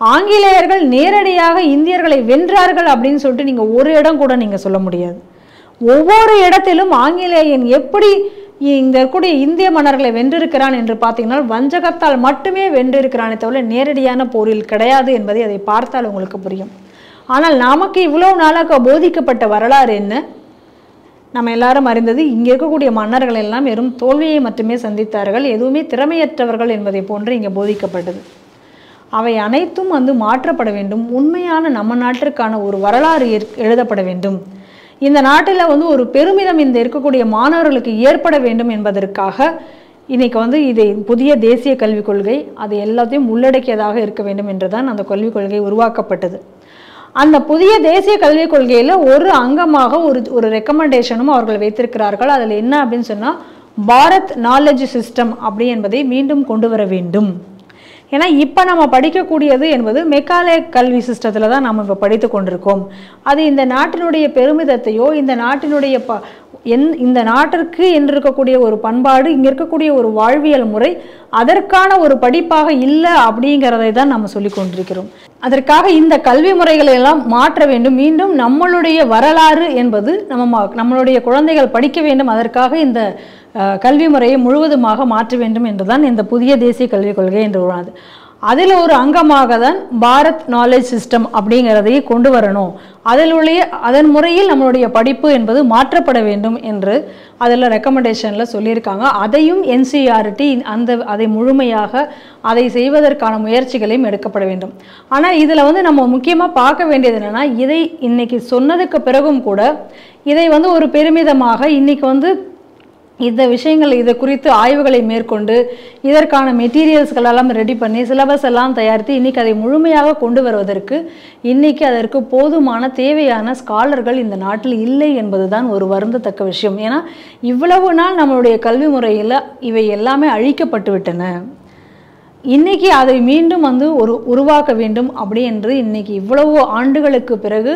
ஆங்கிலேயர்கள் நேரடியாக இந்தியர்களை வென்றார்கள் அப்படின்னு சொல்லிட்டு நீங்கள் ஒரு இடம் கூட நீங்கள் சொல்ல முடியாது. ஒவ்வொரு இடத்திலும் ஆங்கிலேயன் எப்படி இங்கே இருக்கக்கூடிய இந்திய மன்னர்களை வென்றிருக்கிறான் என்று பார்த்தீங்கன்னா வஞ்சகத்தால் மட்டுமே வென்றிருக்கிறானே தவிர நேரடியான போரில் கிடையாது என்பதை அதை பார்த்தால் உங்களுக்கு புரியும். ஆனால் நமக்கு இவ்வளவு நாளாக போதிக்கப்பட்ட வரலாறு என்ன? நம்ம எல்லாரும் அறிந்தது இங்கே இருக்கக்கூடிய மன்னர்கள் எல்லாம் வெறும் தோல்வியை மட்டுமே சந்தித்தார்கள் எதுவுமே திறமையற்றவர்கள் என்பதை போன்று இங்கே போதிக்கப்பட்டது. அவை அனைத்தும் வந்து மாற்றப்பட வேண்டும் உண்மையான நம்ம நாட்டிற்கான ஒரு வரலாறு எழுதப்பட வேண்டும். இந்த நாட்டில் வந்து ஒரு பெருமிதம் இந்த இருக்கக்கூடிய மாணவர்களுக்கு ஏற்பட வேண்டும் என்பதற்காக இன்றைக்கி வந்து இதை புதிய தேசிய கல்விக் கொள்கை அது எல்லாத்தையும் உள்ளடக்கியதாக இருக்க வேண்டும் என்று தான் அந்த கல்விக் கொள்கை உருவாக்கப்பட்டது. அந்த புதிய தேசிய கல்விக் கொள்கையில் ஒரு அங்கமாக ஒரு ஒரு ரெக்கமெண்டேஷனும் அவர்கள் வைத்திருக்கிறார்கள். அதில் என்ன அப்படின்னு சொன்னால் பாரத் நாலேஜ் சிஸ்டம் அப்படி என்பதை மீண்டும் கொண்டு வர வேண்டும். ஏன்னா இப்போ நம்ம படிக்கக்கூடியது என்பது மெக்காலே கல்வி சிஸ்டத்தில் தான் நம்ம இப்போ படித்து கொண்டிருக்கோம். அது இந்த நாட்டினுடைய பெருமிதத்தையோ இந்த நாட்டினுடைய ப என் இந்த நாட்டிற்கு என்று இருக்கக்கூடிய ஒரு பண்பாடு இங்கே இருக்கக்கூடிய ஒரு வாழ்வியல் முறை அதற்கான ஒரு படிப்பாக இல்லை அப்படிங்கிறதை தான் நம்ம சொல்லி கொண்டிருக்கிறோம். அதற்காக இந்த கல்வி முறைகளை எல்லாம் மாற்ற வேண்டும். மீண்டும் நம்மளுடைய வரலாறு என்பது நம்ம ம- நம்மளுடைய குழந்தைகள் படிக்க வேண்டும். அதற்காக இந்த கல்வி முறையை முழுவதுமாக மாற்ற வேண்டும் என்றுதான் இந்த புதிய தேசிய கல்விக் கொள்கை என்று உள்ளது அதில் ஒரு அங்கமாக தான் பாரத் நாலேஜ் சிஸ்டம் அப்படிங்கிறதையே கொண்டு வரணும். அதில் உள்ள அதன் முறையில் நம்மளுடைய படிப்பு என்பது மாற்றப்பட வேண்டும் என்று அதில் ரெக்கமெண்டேஷனில் சொல்லியிருக்காங்க. அதையும் என்சிஆர்டி அந்த அதை முழுமையாக அதை செய்வதற்கான முயற்சிகளையும் எடுக்கப்பட வேண்டும். ஆனால் இதில் வந்து நம்ம முக்கியமாக பார்க்க வேண்டியது என்னென்னா இதை இன்னைக்கு சொன்னதுக்கு பிறகும் கூட இதை வந்து ஒரு பெருமிதமாக இன்னைக்கு வந்து இந்த விஷயங்கள் இது குறித்து ஆய்வுகளை மேற்கொண்டு இதற்கான மெட்டீரியல்ஸ்கள் எல்லாம் ரெடி பண்ணி சிலபஸ் எல்லாம் தயாரித்து இன்னைக்கு அதை முழுமையாக கொண்டு வருவதற்கு இன்னைக்கு அதற்கு போதுமான தேவையான ஸ்காலர்கள் இந்த நாட்டில் இல்லை என்பதுதான் ஒரு வருந்தத்தக்க விஷயம். ஏன்னா இவ்வளவு நாள் நம்மளுடைய கல்வி முறையில் இவை எல்லாமே அழிக்கப்பட்டு விட்டன. இன்னைக்கு அதை மீண்டும் வந்து ஒரு உருவாக்க வேண்டும் அப்படி என்று இன்னைக்கு இவ்வளவு ஆண்டுகளுக்கு பிறகு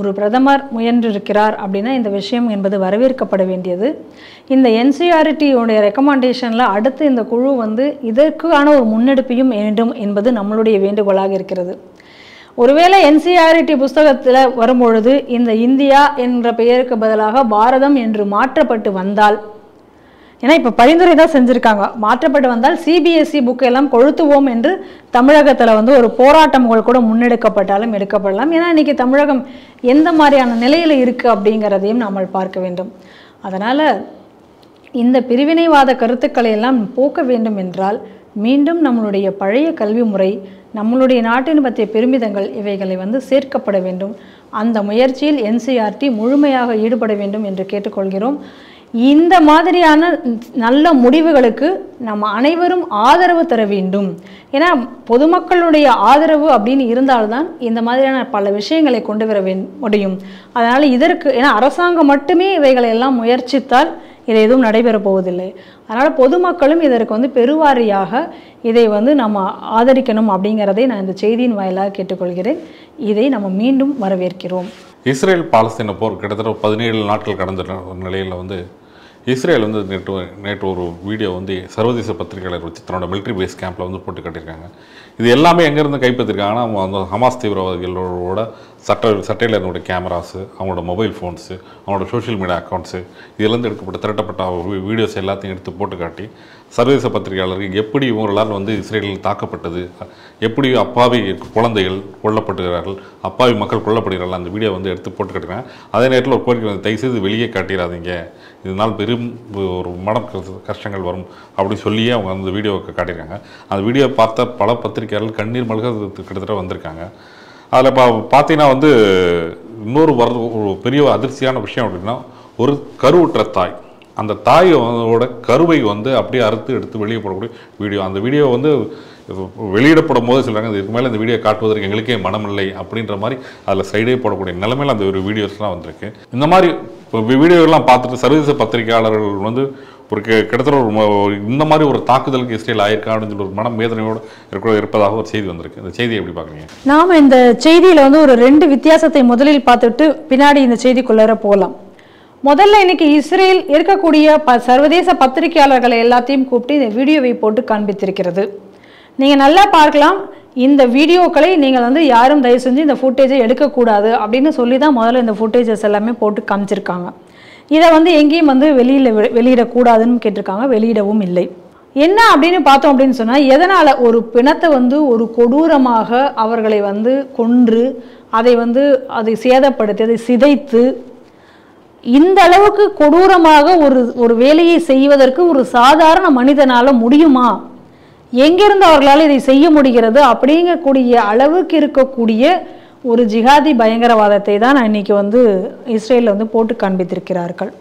ஒரு பிரதமர் முயன்றிருக்கிறார் அப்படின்னா இந்த விஷயம் என்பது வரவேற்கப்பட வேண்டியது. இந்த என்சிஆர்டியோடைய ரெக்கமெண்டேஷனில் அடுத்து இந்த குழு வந்து இதற்கான ஒரு முன்னெடுப்பையும் வேண்டும் என்பது நம்மளுடைய வேண்டுகோளாக இருக்கிறது. ஒருவேளை என்சிஆர்டி புஸ்தகத்தில் வரும்பொழுது இந்த இந்தியா என்ற பெயருக்கு பதிலாக பாரதம் என்று மாற்றப்பட்டு வந்தால் ஏன்னா இப்போ பரிந்துரை தான் செஞ்சுருக்காங்க. மாற்றப்பட்டு வந்தால் சிபிஎஸ்இ புக்கை எல்லாம் கொளுத்துவோம் என்று தமிழகத்தில் வந்து ஒரு போராட்டங்கள் கூட முன்னெடுக்கப்பட்டாலும் எடுக்கப்படலாம். ஏன்னா இன்றைக்கி தமிழகம் எந்த மாதிரியான நிலையில் இருக்குது அப்படிங்கிறதையும் நாம் பார்க்க வேண்டும். அதனால் இந்த பிரிவினைவாத கருத்துக்களை எல்லாம் போக்க வேண்டும் என்றால் மீண்டும் நம்மளுடைய பழைய கல்வி முறை நம்மளுடைய நாட்டின் பற்றிய பெருமிதங்கள் இவைகளை வந்து சேர்க்கப்பட வேண்டும். அந்த முயற்சியில் என்சிஆர்டி முழுமையாக ஈடுபட வேண்டும் என்று கேட்டுக்கொள்கிறோம். இந்த மாதிரியான நல்ல முடிவுகளுக்கு நம்ம அனைவரும் ஆதரவு தர வேண்டும். ஏன்னா பொதுமக்களுடைய ஆதரவு அப்படின்னு இருந்தால்தான் இந்த மாதிரியான பல விஷயங்களை கொண்டு வர முடியும். அதனால் இதற்கு ஏன்னா அரசாங்கம் மட்டுமே இவைகளை எல்லாம் முயற்சித்தால் இது எதுவும் நடைபெறப் போவதில்லை. அதனால் பொதுமக்களும் இதற்கு வந்து பெருவாரியாக இதை வந்து நம்ம ஆதரிக்கணும் அப்படிங்கிறதை நான் இந்த செய்தியின் வாயிலாக கேட்டுக்கொள்கிறேன். இதை நம்ம மீண்டும் வரவேற்கிறோம். இஸ்ரேல் பாலஸ்தீன போர் கிட்டத்தட்ட பதினேழு நாட்கள் கடந்த நிலையில் வந்து இஸ்ரேல் வந்து நேற்று நேற்று ஒரு வீடியோ வந்து சர்வதேச பத்திரிகையாளர் வச்சு தன்னோட மிலிட்ரி பேஸ் கேம்பில் வந்து போட்டு காட்டியிருக்காங்க. இது எல்லாமே எங்கேருந்து கைப்பற்றிருக்காங்கன்னா அவங்க அந்த ஹமாஸ் தீவிரவாதிகளோட சட்ட சட்டையில் இருந்த கேமராஸு அவங்களோட மொபைல் ஃபோன்ஸு அவங்களோட சோஷியல் மீடியா அக்கௌண்ட்ஸு இதிலேருந்து எடுக்கப்பட்ட திரட்டப்பட்ட வீடியோஸ் எல்லாத்தையும் எடுத்து போட்டு காட்டி சர்வதேச பத்திரிகையாளர்கள் எப்படி இவங்களால் வந்து இஸ்ரேலில் தாக்கப்பட்டது எப்படி அப்பாவி குழந்தைகள் கொல்லப்படுகிறார்கள் அப்பாவி மக்கள் கொல்லப்படுகிறார்கள் அந்த வீடியோ வந்து எடுத்து போட்டு காட்டுறாங்க அதே நேரத்தில் ஒரு கோரிக்கை தயவு தயவுசெய்து வெளியே காட்டிடாதீங்க இதனால் பெரும் ஒரு மன கஷ்ட- கஷ்டங்கள் வரும் அப்படி சொல்லியே அவங்க அந்த வீடியோவை காட்டியிருக்காங்க. அந்த வீடியோ பார்த்த பல பத்திரிகையாளர்கள் கண்ணீர் மல்க கிட்டத்தட்ட வந்திருக்காங்க. அதில் இப்போ பார்த்தீங்கன்னா வந்து இன்னொரு வர ஒரு பெரிய அதிர்ச்சியான விஷயம் அப்படின்னா ஒரு கருவுற்ற தாய். அந்த தாயோட கருவை வந்து அப்படியே அறுத்து எடுத்து வெளியே போடக்கூடிய வீடியோ அந்த வீடியோ வந்து வெளியிடப்படும் போது சொல்கிறாங்க இதுக்கு மேலே இந்த வீடியோ காட்டுவதற்கு எங்களுக்கே மனமில்லை அப்படின்ற மாதிரி அதில் சைடே போடக்கூடிய நிலைமையில் அந்த ஒரு வீடியோஸ்லாம் வந்திருக்கு. இந்த மாதிரி இப்போ வீடியோலாம் பார்த்துட்டு சர்வதேச பத்திரிகையாளர்கள் வந்து ஒரு கிட்டத்தட்ட ஒரு ஒரு இந்த மாதிரி ஒரு தாக்குதலுக்கு இஸ்ரேல் ஆயிருக்கா அப்படின்னு சொல்லி ஒரு மனம் வேதனையோடு இருக்க இருப்பதாக ஒரு செய்தி வந்திருக்கு. இந்த செய்தியை எப்படி பார்க்குறீங்க? நாம் இந்த செய்தியில் வந்து ஒரு ரெண்டு வித்தியாசத்தை முதலில் பார்த்துட்டு பின்னாடி இந்த செய்திக்குள்ளார போகலாம் முதல்ல இன்னைக்கு இஸ்ரேல் இருக்கக்கூடிய ப சர்வதேச பத்திரிகையாளர்களை எல்லாத்தையும் கூப்பிட்டு இந்த வீடியோவை போட்டு காண்பித்திருக்கிறது. நீங்கள் நல்லா பார்க்கலாம். இந்த வீடியோக்களை நீங்கள் வந்து யாரும் தயவு செஞ்சு இந்த ஃபுட்டேஜை எடுக்கக்கூடாது அப்படின்னு சொல்லி தான் முதல்ல இந்த ஃபுட்டேஜஸ் எல்லாமே போட்டு காமிச்சிருக்காங்க. இதை வந்து எங்கேயும் வந்து வெளியில் வெளியிடக்கூடாதுன்னு கேட்டிருக்காங்க. வெளியிடவும் இல்லை. என்ன அப்படின்னு பார்த்தோம் அப்படின்னு சொன்னால் எதனால் ஒரு பிணத்தை வந்து ஒரு கொடூரமாக அவர்களை வந்து கொன்று அதை வந்து அதை சேதப்படுத்தி அதை சிதைத்து இந்த அளவுக்கு கொடூரமாக ஒரு ஒரு வேலையை செய்வதற்கு ஒரு சாதாரண மனிதனால் முடியுமா? எங்கிருந்து அவர்களால் இதை செய்ய முடிகிறது அப்படிங்கக்கூடிய அளவுக்கு இருக்கக்கூடிய ஒரு ஜிஹாதி பயங்கரவாதத்தை தான் இன்னைக்கு வந்து இஸ்ரேலில் வந்து போட்டு காண்பித்திருக்கிறார்கள்.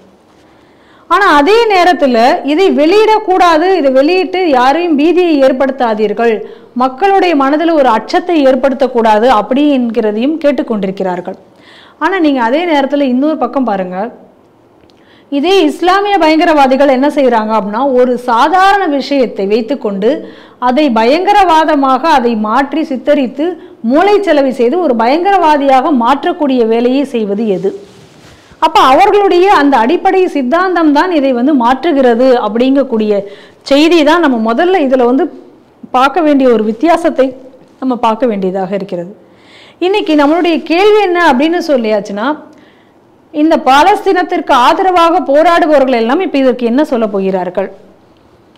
ஆனா அதே நேரத்துல இதை வெளியிடக்கூடாது இதை வெளியிட்டு யாரையும் பீதியை ஏற்படுத்தாதீர்கள். மக்களுடைய மனதில் ஒரு அச்சத்தை ஏற்படுத்தக்கூடாது அப்படி என்கிறதையும் கேட்டுக்கொண்டிருக்கிறார்கள். ஆனா நீங்க அதே நேரத்துல இன்னொரு பக்கம் பாருங்க. இதே இஸ்லாமிய பயங்கரவாதிகள் என்ன செய்கிறாங்க அப்படின்னா ஒரு சாதாரண விஷயத்தை வைத்துக்கொண்டு அதை பயங்கரவாதமாக அதை மாற்றி சித்தரித்து மூளைச்செலவு செய்து ஒரு பயங்கரவாதியாக மாற்றக்கூடிய வேலையை செய்வது எது? அப்போ அவர்களுடைய அந்த அடிப்படை சித்தாந்தம் தான் இதை வந்து மாற்றுகிறது அப்படிங்கக்கூடிய செய்தி தான் நம்ம முதல்ல இதில் வந்து பார்க்க வேண்டிய ஒரு வித்தியாசத்தை நம்ம பார்க்க வேண்டியதாக இருக்கிறது. இன்னைக்கு நம்மளுடைய கேள்வி என்ன அப்படின்னு சொல்லியாச்சுன்னா இந்த பாலஸ்தீனத்திற்கு ஆதரவாக போராடுபவர்கள் எல்லாம் இப்போ இதற்கு என்ன சொல்ல போகிறார்கள்?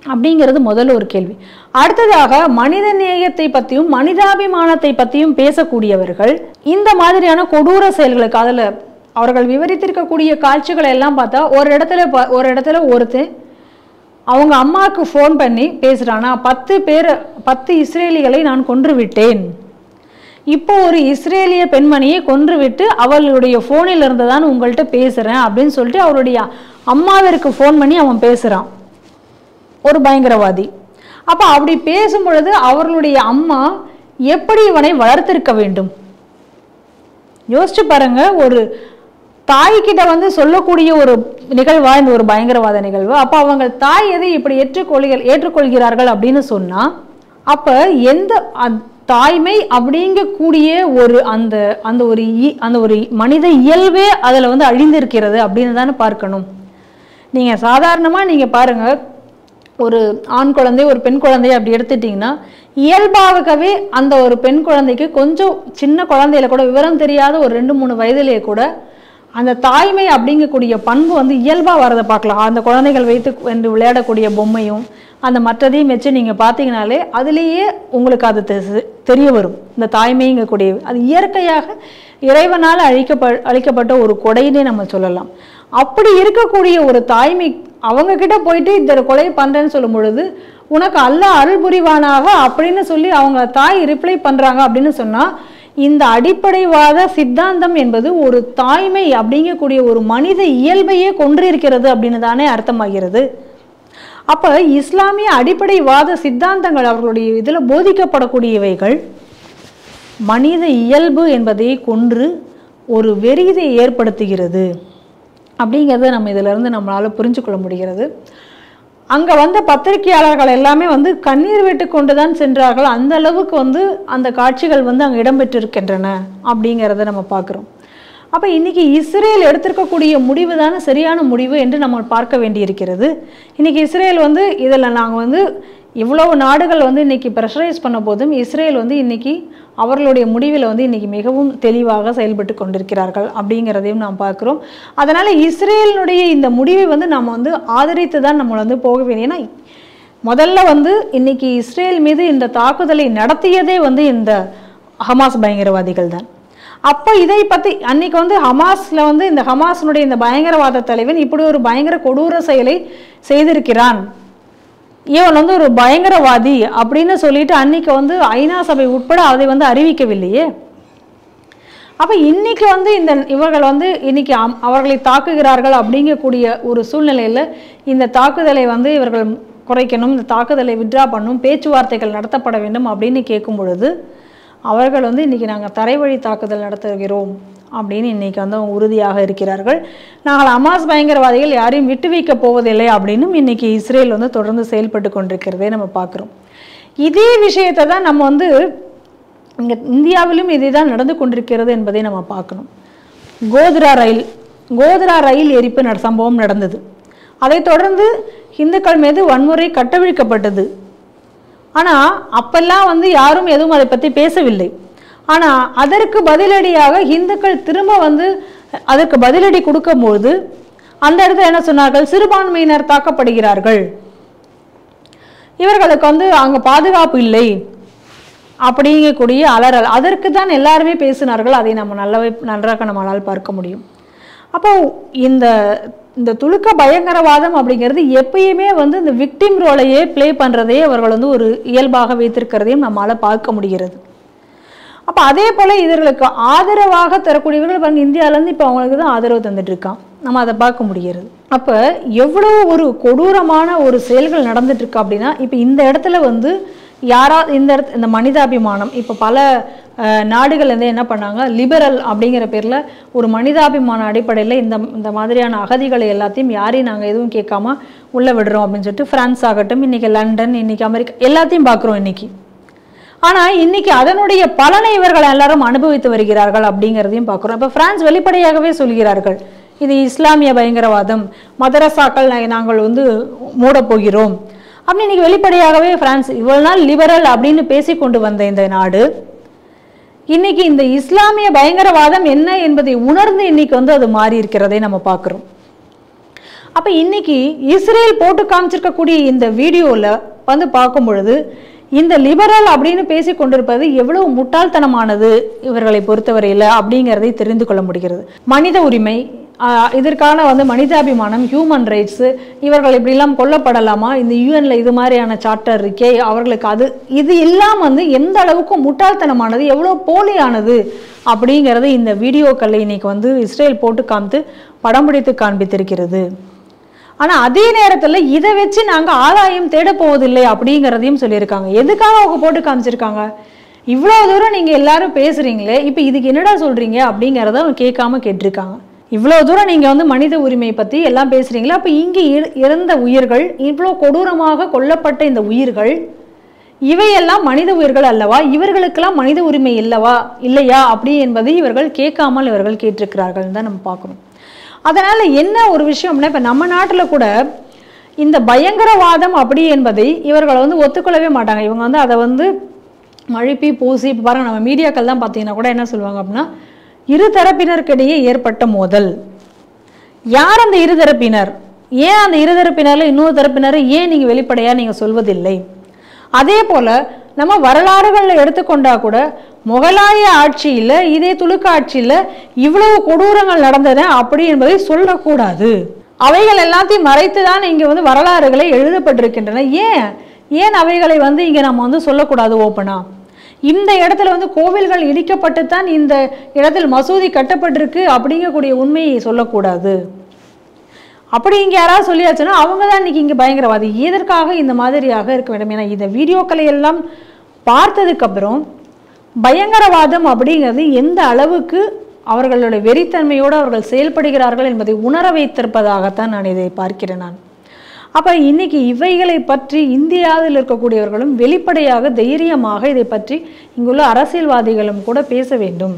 அப்படிங்கிறது முதல்ல ஒரு கேள்வி. அடுத்ததாக மனித நேயத்தை பற்றியும் மனிதாபிமானத்தை பற்றியும் பேசக்கூடியவர்கள் இந்த மாதிரியான கொடூர செயல்களுக்கு அதில் அவர்கள் விவரித்திருக்கக்கூடிய காட்சிகளை எல்லாம் பார்த்தா ஒரு இடத்துல ப- ஒரு இடத்துல ஒருத்தன் அவங்க அம்மாவுக்கு ஃபோன் பண்ணி பேசுகிறானா பத்து பேர் பத்து இஸ்ரேலிகளை நான் கொன்று விட்டேன். இப்போ ஒரு இஸ்ரேலிய பெண்மணியை கொன்றுவிட்டு அவளுடைய ஃபோனில் இருந்து தான் உங்கள்கிட்ட பேசுறேன் அப்படின்னு சொல்லிட்டு அவருடைய அம்மாவிற்கு ஃபோன் பண்ணி அவன் பேசுறான். ஒரு பயங்கரவாதி. அப்ப அப்படி பேசும் பொழுது அவர்களுடைய அம்மா எப்படி இவனை வளர்த்திருக்க வேண்டும்? யோசிச்சு பாருங்க ஒரு தாய்கிட்ட வந்து சொல்லக்கூடிய ஒரு நிகழ்வா இந்த ஒரு பயங்கரவாத நிகழ்வு. அப்ப அவங்க தாய் எதை இப்படி ஏற்றுக்கொள்கிற ஏற்றுக்கொள்கிறார்கள் அப்படின்னு சொன்னா அப்ப எந்த அ- தாய்மை அப்படிங்கக்கூடிய ஒரு அந்த அந்த ஒரு இ- அந்த ஒரு மனித இயல்பே அதில் வந்து அழிந்திருக்கிறது அப்படின்னு தானே பார்க்கணும். நீங்கள் சாதாரணமாக நீங்கள் பாருங்க ஒரு ஆண் குழந்தை ஒரு பெண் குழந்தை அப்படி எடுத்துட்டிங்கன்னா இயல்பாகவே அந்த ஒரு பெண் குழந்தைக்கு கொஞ்சம் சின்ன குழந்தையில கூட விவரம் தெரியாத ஒரு ரெண்டு மூணு வயதிலேயே கூட அந்த தாய்மை அப்படிங்கக்கூடிய பண்பு வந்து இயல்பாக வரதை பார்க்கலாம். அந்த குழந்தைகள் வைத்து என்று விளையாடக்கூடிய பொம்மையும் அந்த மற்றதையும் வச்சு நீங்கள் பார்த்தீங்கனாலே அதுலேயே உங்களுக்கு அது தெ- தெரிய வரும். இந்த தாய்மைங்கக்கூடிய அது இயற்கையாக இறைவனால் அழிக்கப்ப அழிக்கப்பட்ட ஒரு கொடைன்னே நம்ம சொல்லலாம். அப்படி இருக்கக்கூடிய ஒரு தாய்மை அவங்க கிட்ட போயிட்டு இந்த கொலை பண்றேன்னு சொல்லும் பொழுது உனக்கு அல்ல அருள் புரிவானாக அப்படின்னு சொல்லி அவங்க தாய் ரிப்ளை பண்ணுறாங்க அப்படின்னு சொன்னால் இந்த அடிப்படைவாத சித்தாந்தம் என்பது ஒரு தாய்மை அப்படிங்கக்கூடிய ஒரு மனித இயல்பையே கொன்றிருக்கிறது அப்படின்னு தானே அர்த்தமாகிறது. அப்போ இஸ்லாமிய அடிப்படைவாத சித்தாந்தங்கள் அவர்களுடைய இதில் போதிக்கப்படக்கூடியவைகள் மனித இயல்பு என்பதை கொன்று ஒரு வெறியதை ஏற்படுத்துகிறது அப்படிங்கிறத நம்ம இதிலிருந்து இருந்து புரிஞ்சு கொள்ள முடிகிறது. அங்கே வந்த பத்திரிகையாளர்கள் எல்லாமே வந்து கண்ணீர் விட்டு கொண்டுதான் சென்றார்கள். அந்த அளவுக்கு வந்து அந்த காட்சிகள் வந்து அங்கே இடம்பெற்றிருக்கின்றன அப்படிங்கிறத நம்ம பார்க்குறோம். அப்போ இன்றைக்கி இஸ்ரேல் எடுத்திருக்கக்கூடிய முடிவு தானே சரியான முடிவு என்று நம்ம பார்க்க வேண்டியிருக்கிறது. இன்றைக்கி இஸ்ரேல் வந்து இதில் நாங்கள் வந்து இவ்வளவு நாடுகள் வந்து இன்னைக்கு ப்ரெஷரைஸ் பண்ண போதும் இஸ்ரேல் வந்து இன்றைக்கி அவர்களுடைய முடிவில் வந்து இன்றைக்கி மிகவும் தெளிவாக செயல்பட்டு கொண்டிருக்கிறார்கள் அப்படிங்கிறதையும் நாம் பார்க்குறோம். அதனால் இஸ்ரேலினுடைய இந்த முடிவை வந்து நம்ம வந்து ஆதரித்து தான் நம்ம வந்து போக வேண்டிய ஏன்னா முதல்ல வந்து இன்னைக்கு இஸ்ரேல் மீது இந்த தாக்குதலை நடத்தியதே வந்து இந்த ஹமாஸ் பயங்கரவாதிகள் தான் அப்போ இதை பற்றி அன்னைக்கு வந்து ஹமாஸில் வந்து இந்த ஹமாஸினுடைய இந்த பயங்கரவாத தலைவன் இப்படி ஒரு பயங்கர கொடூர செயலை செய்திருக்கிறான். இவன் வந்து ஒரு பயங்கரவாதி அப்படின்னு சொல்லிட்டு அன்னைக்கு வந்து ஐநா சபை உட்பட அதை வந்து அறிவிக்கவில்லையே. அப்போ இன்னைக்கு வந்து இந்த இவர்கள் வந்து இன்னைக்கு அம்- அவர்களை தாக்குகிறார்கள் அப்படிங்கக்கூடிய ஒரு சூழ்நிலையில் இந்த தாக்குதலை வந்து இவர்கள் குறைக்கணும் இந்த தாக்குதலை விட்ரா பண்ணும் பேச்சுவார்த்தைகள் நடத்தப்பட வேண்டும் அப்படின்னு கேட்கும் பொழுது அவர்கள் வந்து இன்றைக்கி நாங்கள் தரைவழி தாக்குதல் நடத்துகிறோம் அப்படின்னு இன்றைக்கி வந்து அவங்க உறுதியாக இருக்கிறார்கள். நாங்கள் அமாஸ் பயங்கரவாதிகள் யாரையும் விட்டு வைக்க போவதில்லை அப்படின்னும் இன்னைக்கு இஸ்ரேல் வந்து தொடர்ந்து செயல்பட்டு கொண்டிருக்கிறதே நம்ம பார்க்குறோம். இதே விஷயத்தை தான் நம்ம வந்து இங்கே இந்தியாவிலும் இதே தான் நடந்து கொண்டிருக்கிறது என்பதை நம்ம பார்க்கணும். கோத்ரா ரயில் கோத்ரா ரயில் எரிப்பு நட சம்பவம் நடந்தது. அதைத் தொடர்ந்து இந்துக்கள் மீது வன்முறை கட்டவிழ்க்கப்பட்டது. ஆனால் அப்பெல்லாம் வந்து யாரும் எதுவும் அதை பற்றி பேசவில்லை. ஆனால் அதற்கு பதிலடியாக இந்துக்கள் திரும்ப வந்து அதற்கு பதிலடி கொடுக்கும்போது அந்த இடத்துல என்ன சொன்னார்கள்? சிறுபான்மையினர் தாக்கப்படுகிறார்கள். இவர்களுக்கு வந்து அங்கே பாதுகாப்பு இல்லை. அப்படிங்கக்கூடிய அலறல். அதற்கு தான் எல்லாருமே பேசினார்கள். அதை நம்ம நல்லாவே நன்றாக நம்மளால் பார்க்க முடியும். அப்போ இந்த இந்த துலுக்க பயங்கரவாதம் அப்படிங்கிறது எப்பயுமே வந்து இந்த விக்டிம் ரோலையே ப்ளே பண்ணுறதையே அவர்கள் வந்து ஒரு இயல்பாக வைத்திருக்கிறதையும் நம்மளால் பார்க்க முடிகிறது. அப்போ அதே போல் இதர்களுக்கு ஆதரவாக தரக்கூடியவர்கள் பாருங்க இந்தியாவிலேருந்து இப்போ அவங்களுக்கு தான் ஆதரவு தந்துட்டுருக்கான் நம்ம அதை பார்க்க முடிகிறது. அப்போ எவ்வளோ ஒரு கொடூரமான ஒரு செயல்கள் நடந்துட்டுருக்கு அப்படின்னா இப்போ இந்த இடத்துல வந்து யாரா இந்த இடத்து இந்த மனிதாபிமானம் இப்போ பல நாடுகள் வந்து என்ன பண்ணாங்க? லிபரல் அப்படிங்கிற பேரில் ஒரு மனிதாபிமான அடிப்படையில் இந்த இந்த மாதிரியான அகதிகளை எல்லாத்தையும் யாரையும் நாங்கள் எதுவும் கேட்காம உள்ளே விடுறோம் அப்படின்னு சொல்லிட்டு ஃப்ரான்ஸ் ஆகட்டும் இன்றைக்கி லண்டன் இன்னைக்கு அமெரிக்கா எல்லாத்தையும் பார்க்குறோம் இன்னைக்கு. ஆனால் இன்னைக்கு அதனுடைய பலனை இவர்கள் எல்லாரும் அனுபவித்து வருகிறார்கள் அப்படிங்கிறதையும் பார்க்குறோம். இப்போ ஃப்ரான்ஸ் வெளிப்படையாகவே சொல்கிறார்கள் இது இஸ்லாமிய பயங்கரவாதம் மதரசாக்கள் நாங்கள் வந்து மூடப்போகிறோம் அப்படின்னு இன்னைக்கு வெளிப்படையாகவே பிரான்ஸ் இவ்வளவு நாள் லிபரல் அப்படின்னு பேசி கொண்டு வந்த இந்த நாடு இன்னைக்கு இந்த இஸ்லாமிய பயங்கரவாதம் என்ன என்பதை உணர்ந்து இன்னைக்கு வந்து அது மாறி இருக்கிறதை நம்ம பார்க்குறோம். அப்ப இன்னைக்கு இஸ்ரேல் போட்டு காமிச்சிருக்கக்கூடிய இந்த வீடியோல வந்து பார்க்கும் பொழுது இந்த லிபரல் அப்படின்னு பேசி கொண்டிருப்பது எவ்வளவு முட்டாள்தனமானது இவர்களை பொறுத்தவரையில அப்படிங்கிறதை தெரிந்து கொள்ள முடிகிறது. மனித உரிமை இதற்கான வந்து மனிதாபிமானம் ஹியூமன் ரைட்ஸு இவர்கள் இப்படிலாம் கொல்லப்படலாமா? இந்த யூஎனில் இது மாதிரியான சார்ட்டர் இருக்கே அவர்களுக்கு அது இது இல்லாமல் வந்து எந்த அளவுக்கு முட்டாள்தனமானது எவ்வளோ போலியானது அப்படிங்கிறது இந்த வீடியோக்களை இன்னைக்கு வந்து இஸ்ரேல் போட்டு காமித்து படம் பிடித்து காண்பித்திருக்கிறது. ஆனால் அதே நேரத்தில் இதை வச்சு நாங்கள் ஆதாயம் தேட போவதில்லை அப்படிங்கிறதையும் சொல்லியிருக்காங்க. எதுக்காக அவங்க போட்டு காமிச்சிருக்காங்க? இவ்வளோ தூரம் நீங்கள் எல்லாரும் பேசுகிறீங்களே இப்போ இதுக்கு என்னடா சொல்கிறீங்க அப்படிங்கிறத அவங்க கேட்காம கேட்டிருக்காங்க. இவ்வளோ தூரம் நீங்கள் வந்து மனித உரிமை பற்றி எல்லாம் பேசுகிறீங்களா அப்போ இங்கே இறந்த உயிர்கள் இவ்வளோ கொடூரமாக கொல்லப்பட்ட இந்த உயிர்கள் இவையெல்லாம் மனித உயிர்கள் அல்லவா? இவர்களுக்கெல்லாம் மனித உரிமை இல்லவா? இல்லையா? அப்படி என்பதை இவர்கள் கேட்காமல் இவர்கள் கேட்டிருக்கிறார்கள் தான் நம்ம பார்க்கணும். அதனால் என்ன ஒரு விஷயம்னா இப்போ நம்ம நாட்டில் கூட இந்த பயங்கரவாதம் அப்படி என்பதை இவர்களை வந்து ஒத்துக்கொள்ளவே மாட்டாங்க. இவங்க வந்து அதை வந்து மழுப்பி பூசி இப்போ பாருங்கள் நம்ம மீடியாக்கள் தான் பார்த்தீங்கன்னா கூட என்ன சொல்லுவாங்க அப்படின்னா இரு தரப்பினருக்கிடையே ஏற்பட்ட மோதல். யார் அந்த இருதரப்பினர்? ஏன் அந்த இருதரப்பினரில் இன்னொரு தரப்பினரை ஏன் நீங்கள் வெளிப்படையாக நீங்கள் சொல்வதில்லை? அதே போல் நம்ம வரலாறுகளில் எடுத்துக்கொண்டா கூட முகலாய ஆட்சியில் இதே துலுக்க ஆட்சியில் இவ்வளவு கொடூரங்கள் நடந்தன அப்படி என்பதை சொல்லக்கூடாது. அவைகள் எல்லாத்தையும் மறைத்து தான் இங்கே வந்து வரலாறுகளை எழுதப்பட்டிருக்கின்றன. ஏன்? ஏன் அவைகளை வந்து இங்கே நம்ம வந்து சொல்லக்கூடாது ஓப்பனாக இந்த இடத்துல வந்து கோவில்கள் இடிக்கப்பட்டு தான் இந்த இடத்தில் மசூதி கட்டப்பட்டிருக்கு அப்படிங்கக்கூடிய உண்மையை சொல்லக்கூடாது. அப்படி இங்கே யாராவது சொல்லியாச்சுன்னா அவங்க தான் இன்னைக்கு இங்கே பயங்கரவாதி. எதற்காக இந்த மாதிரியாக இருக்க வேண்டும்? ஏன்னா இந்த வீடியோக்களை எல்லாம் பார்த்ததுக்கப்புறம் பயங்கரவாதம் அப்படிங்கிறது எந்த அளவுக்கு அவர்களுடைய வெறித்தன்மையோடு அவர்கள் செயல்படுகிறார்கள் என்பதை உணர வைத்திருப்பதாகத்தான் நான் இதை பார்க்கிறேன் நான். அப்போ இன்னைக்கு இவைகளை பற்றி இந்தியாவில் இருக்கக்கூடியவர்களும் வெளிப்படையாக தைரியமாக இதை பற்றி இங்குள்ள அரசியல்வாதிகளும் கூட பேச வேண்டும்.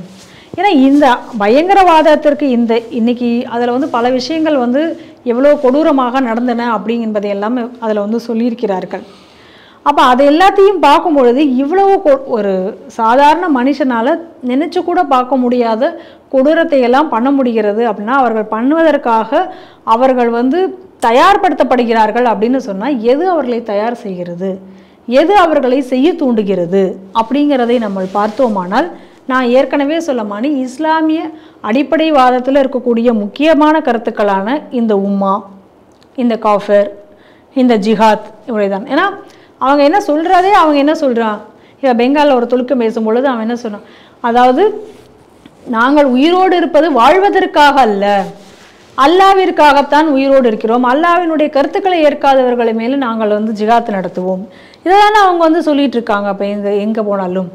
ஏன்னா இந்த பயங்கரவாதத்திற்கு இந்த இன்னைக்கு அதில் வந்து பல விஷயங்கள் வந்து எவ்வளோ கொடூரமாக நடந்தன அப்படிங்கிறதை எல்லாமே அதில் வந்து சொல்லியிருக்கிறார்கள். அப்போ அது எல்லாத்தையும் பார்க்கும் பொழுது இவ்வளவு கொ- ஒரு சாதாரண மனுஷனால் நினச்சி கூட பார்க்க முடியாத கொடூரத்தை எல்லாம் பண்ண முடிகிறது அப்படின்னா அவர்கள் பண்ணுவதற்காக அவர்கள் வந்து தயார்படுத்தப்படுகிறார்கள் அப்படின்னு சொன்னால் எது அவர்களை தயார் செய்கிறது? எது அவர்களை செய்ய தூண்டுகிறது? அப்படிங்கிறதை நம்ம பார்த்தோமானால் நான் ஏற்கனவே சொல்லமானி இஸ்லாமிய அடிப்படைவாதத்தில் இருக்கக்கூடிய முக்கியமான கருத்துக்களான இந்த உம்மா இந்த காஃபர் இந்த ஜிஹாத் இவ்வளோதான் ஏன்னா அவங்க என்ன சொல்கிறதே அவங்க என்ன சொல்கிறான் இவ பெங்காலில் ஒரு துலுக்கம் பேசும் பொழுது அவன் என்ன சொன்னான்? அதாவது நாங்கள் உயிரோடு இருப்பது வாழ்வதற்காக அல்ல. அல்லாவிற்காகத்தான் உயிரோடு இருக்கிறோம். அல்லாவினுடைய கருத்துக்களை ஏற்காதவர்களை மேலும் நாங்கள் வந்து ஜிகாத்து நடத்துவோம். இதைதானே அவங்க வந்து சொல்லிட்டு இருக்காங்க அப்போ எங்க எங்கே போனாலும்.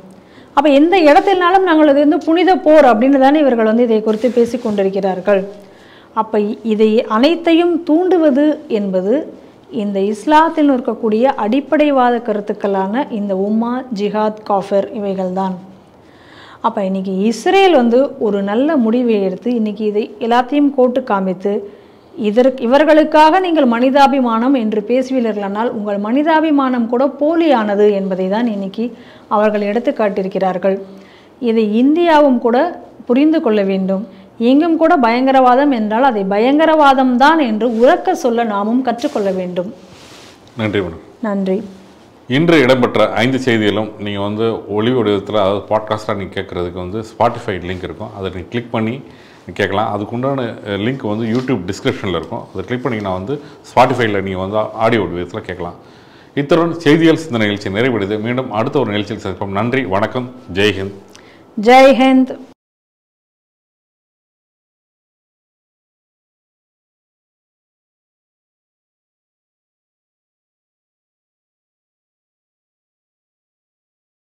அப்போ எந்த இடத்தினாலும் நாங்கள் அது வந்து புனித போர் அப்படின்னு தானே இவர்கள் வந்து இதை குறித்து பேசி கொண்டிருக்கிறார்கள். அப்போ இதை அனைத்தையும் தூண்டுவது என்பது இந்த இஸ்லாத்தில் இருக்கக்கூடிய அடிப்படைவாத கருத்துக்களான இந்த உம்மா ஜிஹாத் காஃபர் இவைகள்தான். அப்போ இன்னைக்கு இஸ்ரேல் வந்து ஒரு நல்ல முடிவை எடுத்து இன்னைக்கு இதை எல்லாத்தையும் கோட்டு காமித்து இதற்கு இவர்களுக்காக நீங்கள் மனிதாபிமானம் என்று பேசுவீர்களானால் உங்கள் மனிதாபிமானம் கூட போலியானது என்பதை தான் இன்னைக்கு அவர்கள் எடுத்து காட்டியிருக்கிறார்கள். இதை இந்தியாவும் கூட புரிந்து கொள்ள வேண்டும். எங்கும் கூட பயங்கரவாதம் என்றால் அதை பயங்கரவாதம் தான் என்று உறக்க சொல்ல நாமும் கற்றுக்கொள்ள வேண்டும். நன்றி நன்றி. இன்று இடம்பெற்ற ஐந்து செய்திகளும் நீங்கள் வந்து ஒளி வடிவத்தில் அதாவது பாட்காஸ்ட்டாக நீங்கள் கேட்குறதுக்கு வந்து ஸ்பாட்டிஃபை லிங்க் இருக்கும். அதை நீங்கள் கிளிக் பண்ணி கேட்கலாம். அதுக்குண்டான லிங்க் வந்து யூடியூப் டிஸ்கிரிப்ஷனில் இருக்கும். அதை கிளிக் பண்ணிங்கன்னா வந்து ஸ்பாட்டிஃபைல நீங்கள் வந்து ஆடியோ வடிவத்தில் கேட்கலாம். இத்துடன் செய்திகள் சிந்த நிகழ்ச்சி நிறைவடைது மீண்டும் அடுத்த ஒரு நிகழ்ச்சியில் சந்திப்போம். நன்றி வணக்கம். ஜெய்ஹிந்த் ஜெய்ஹிந்த்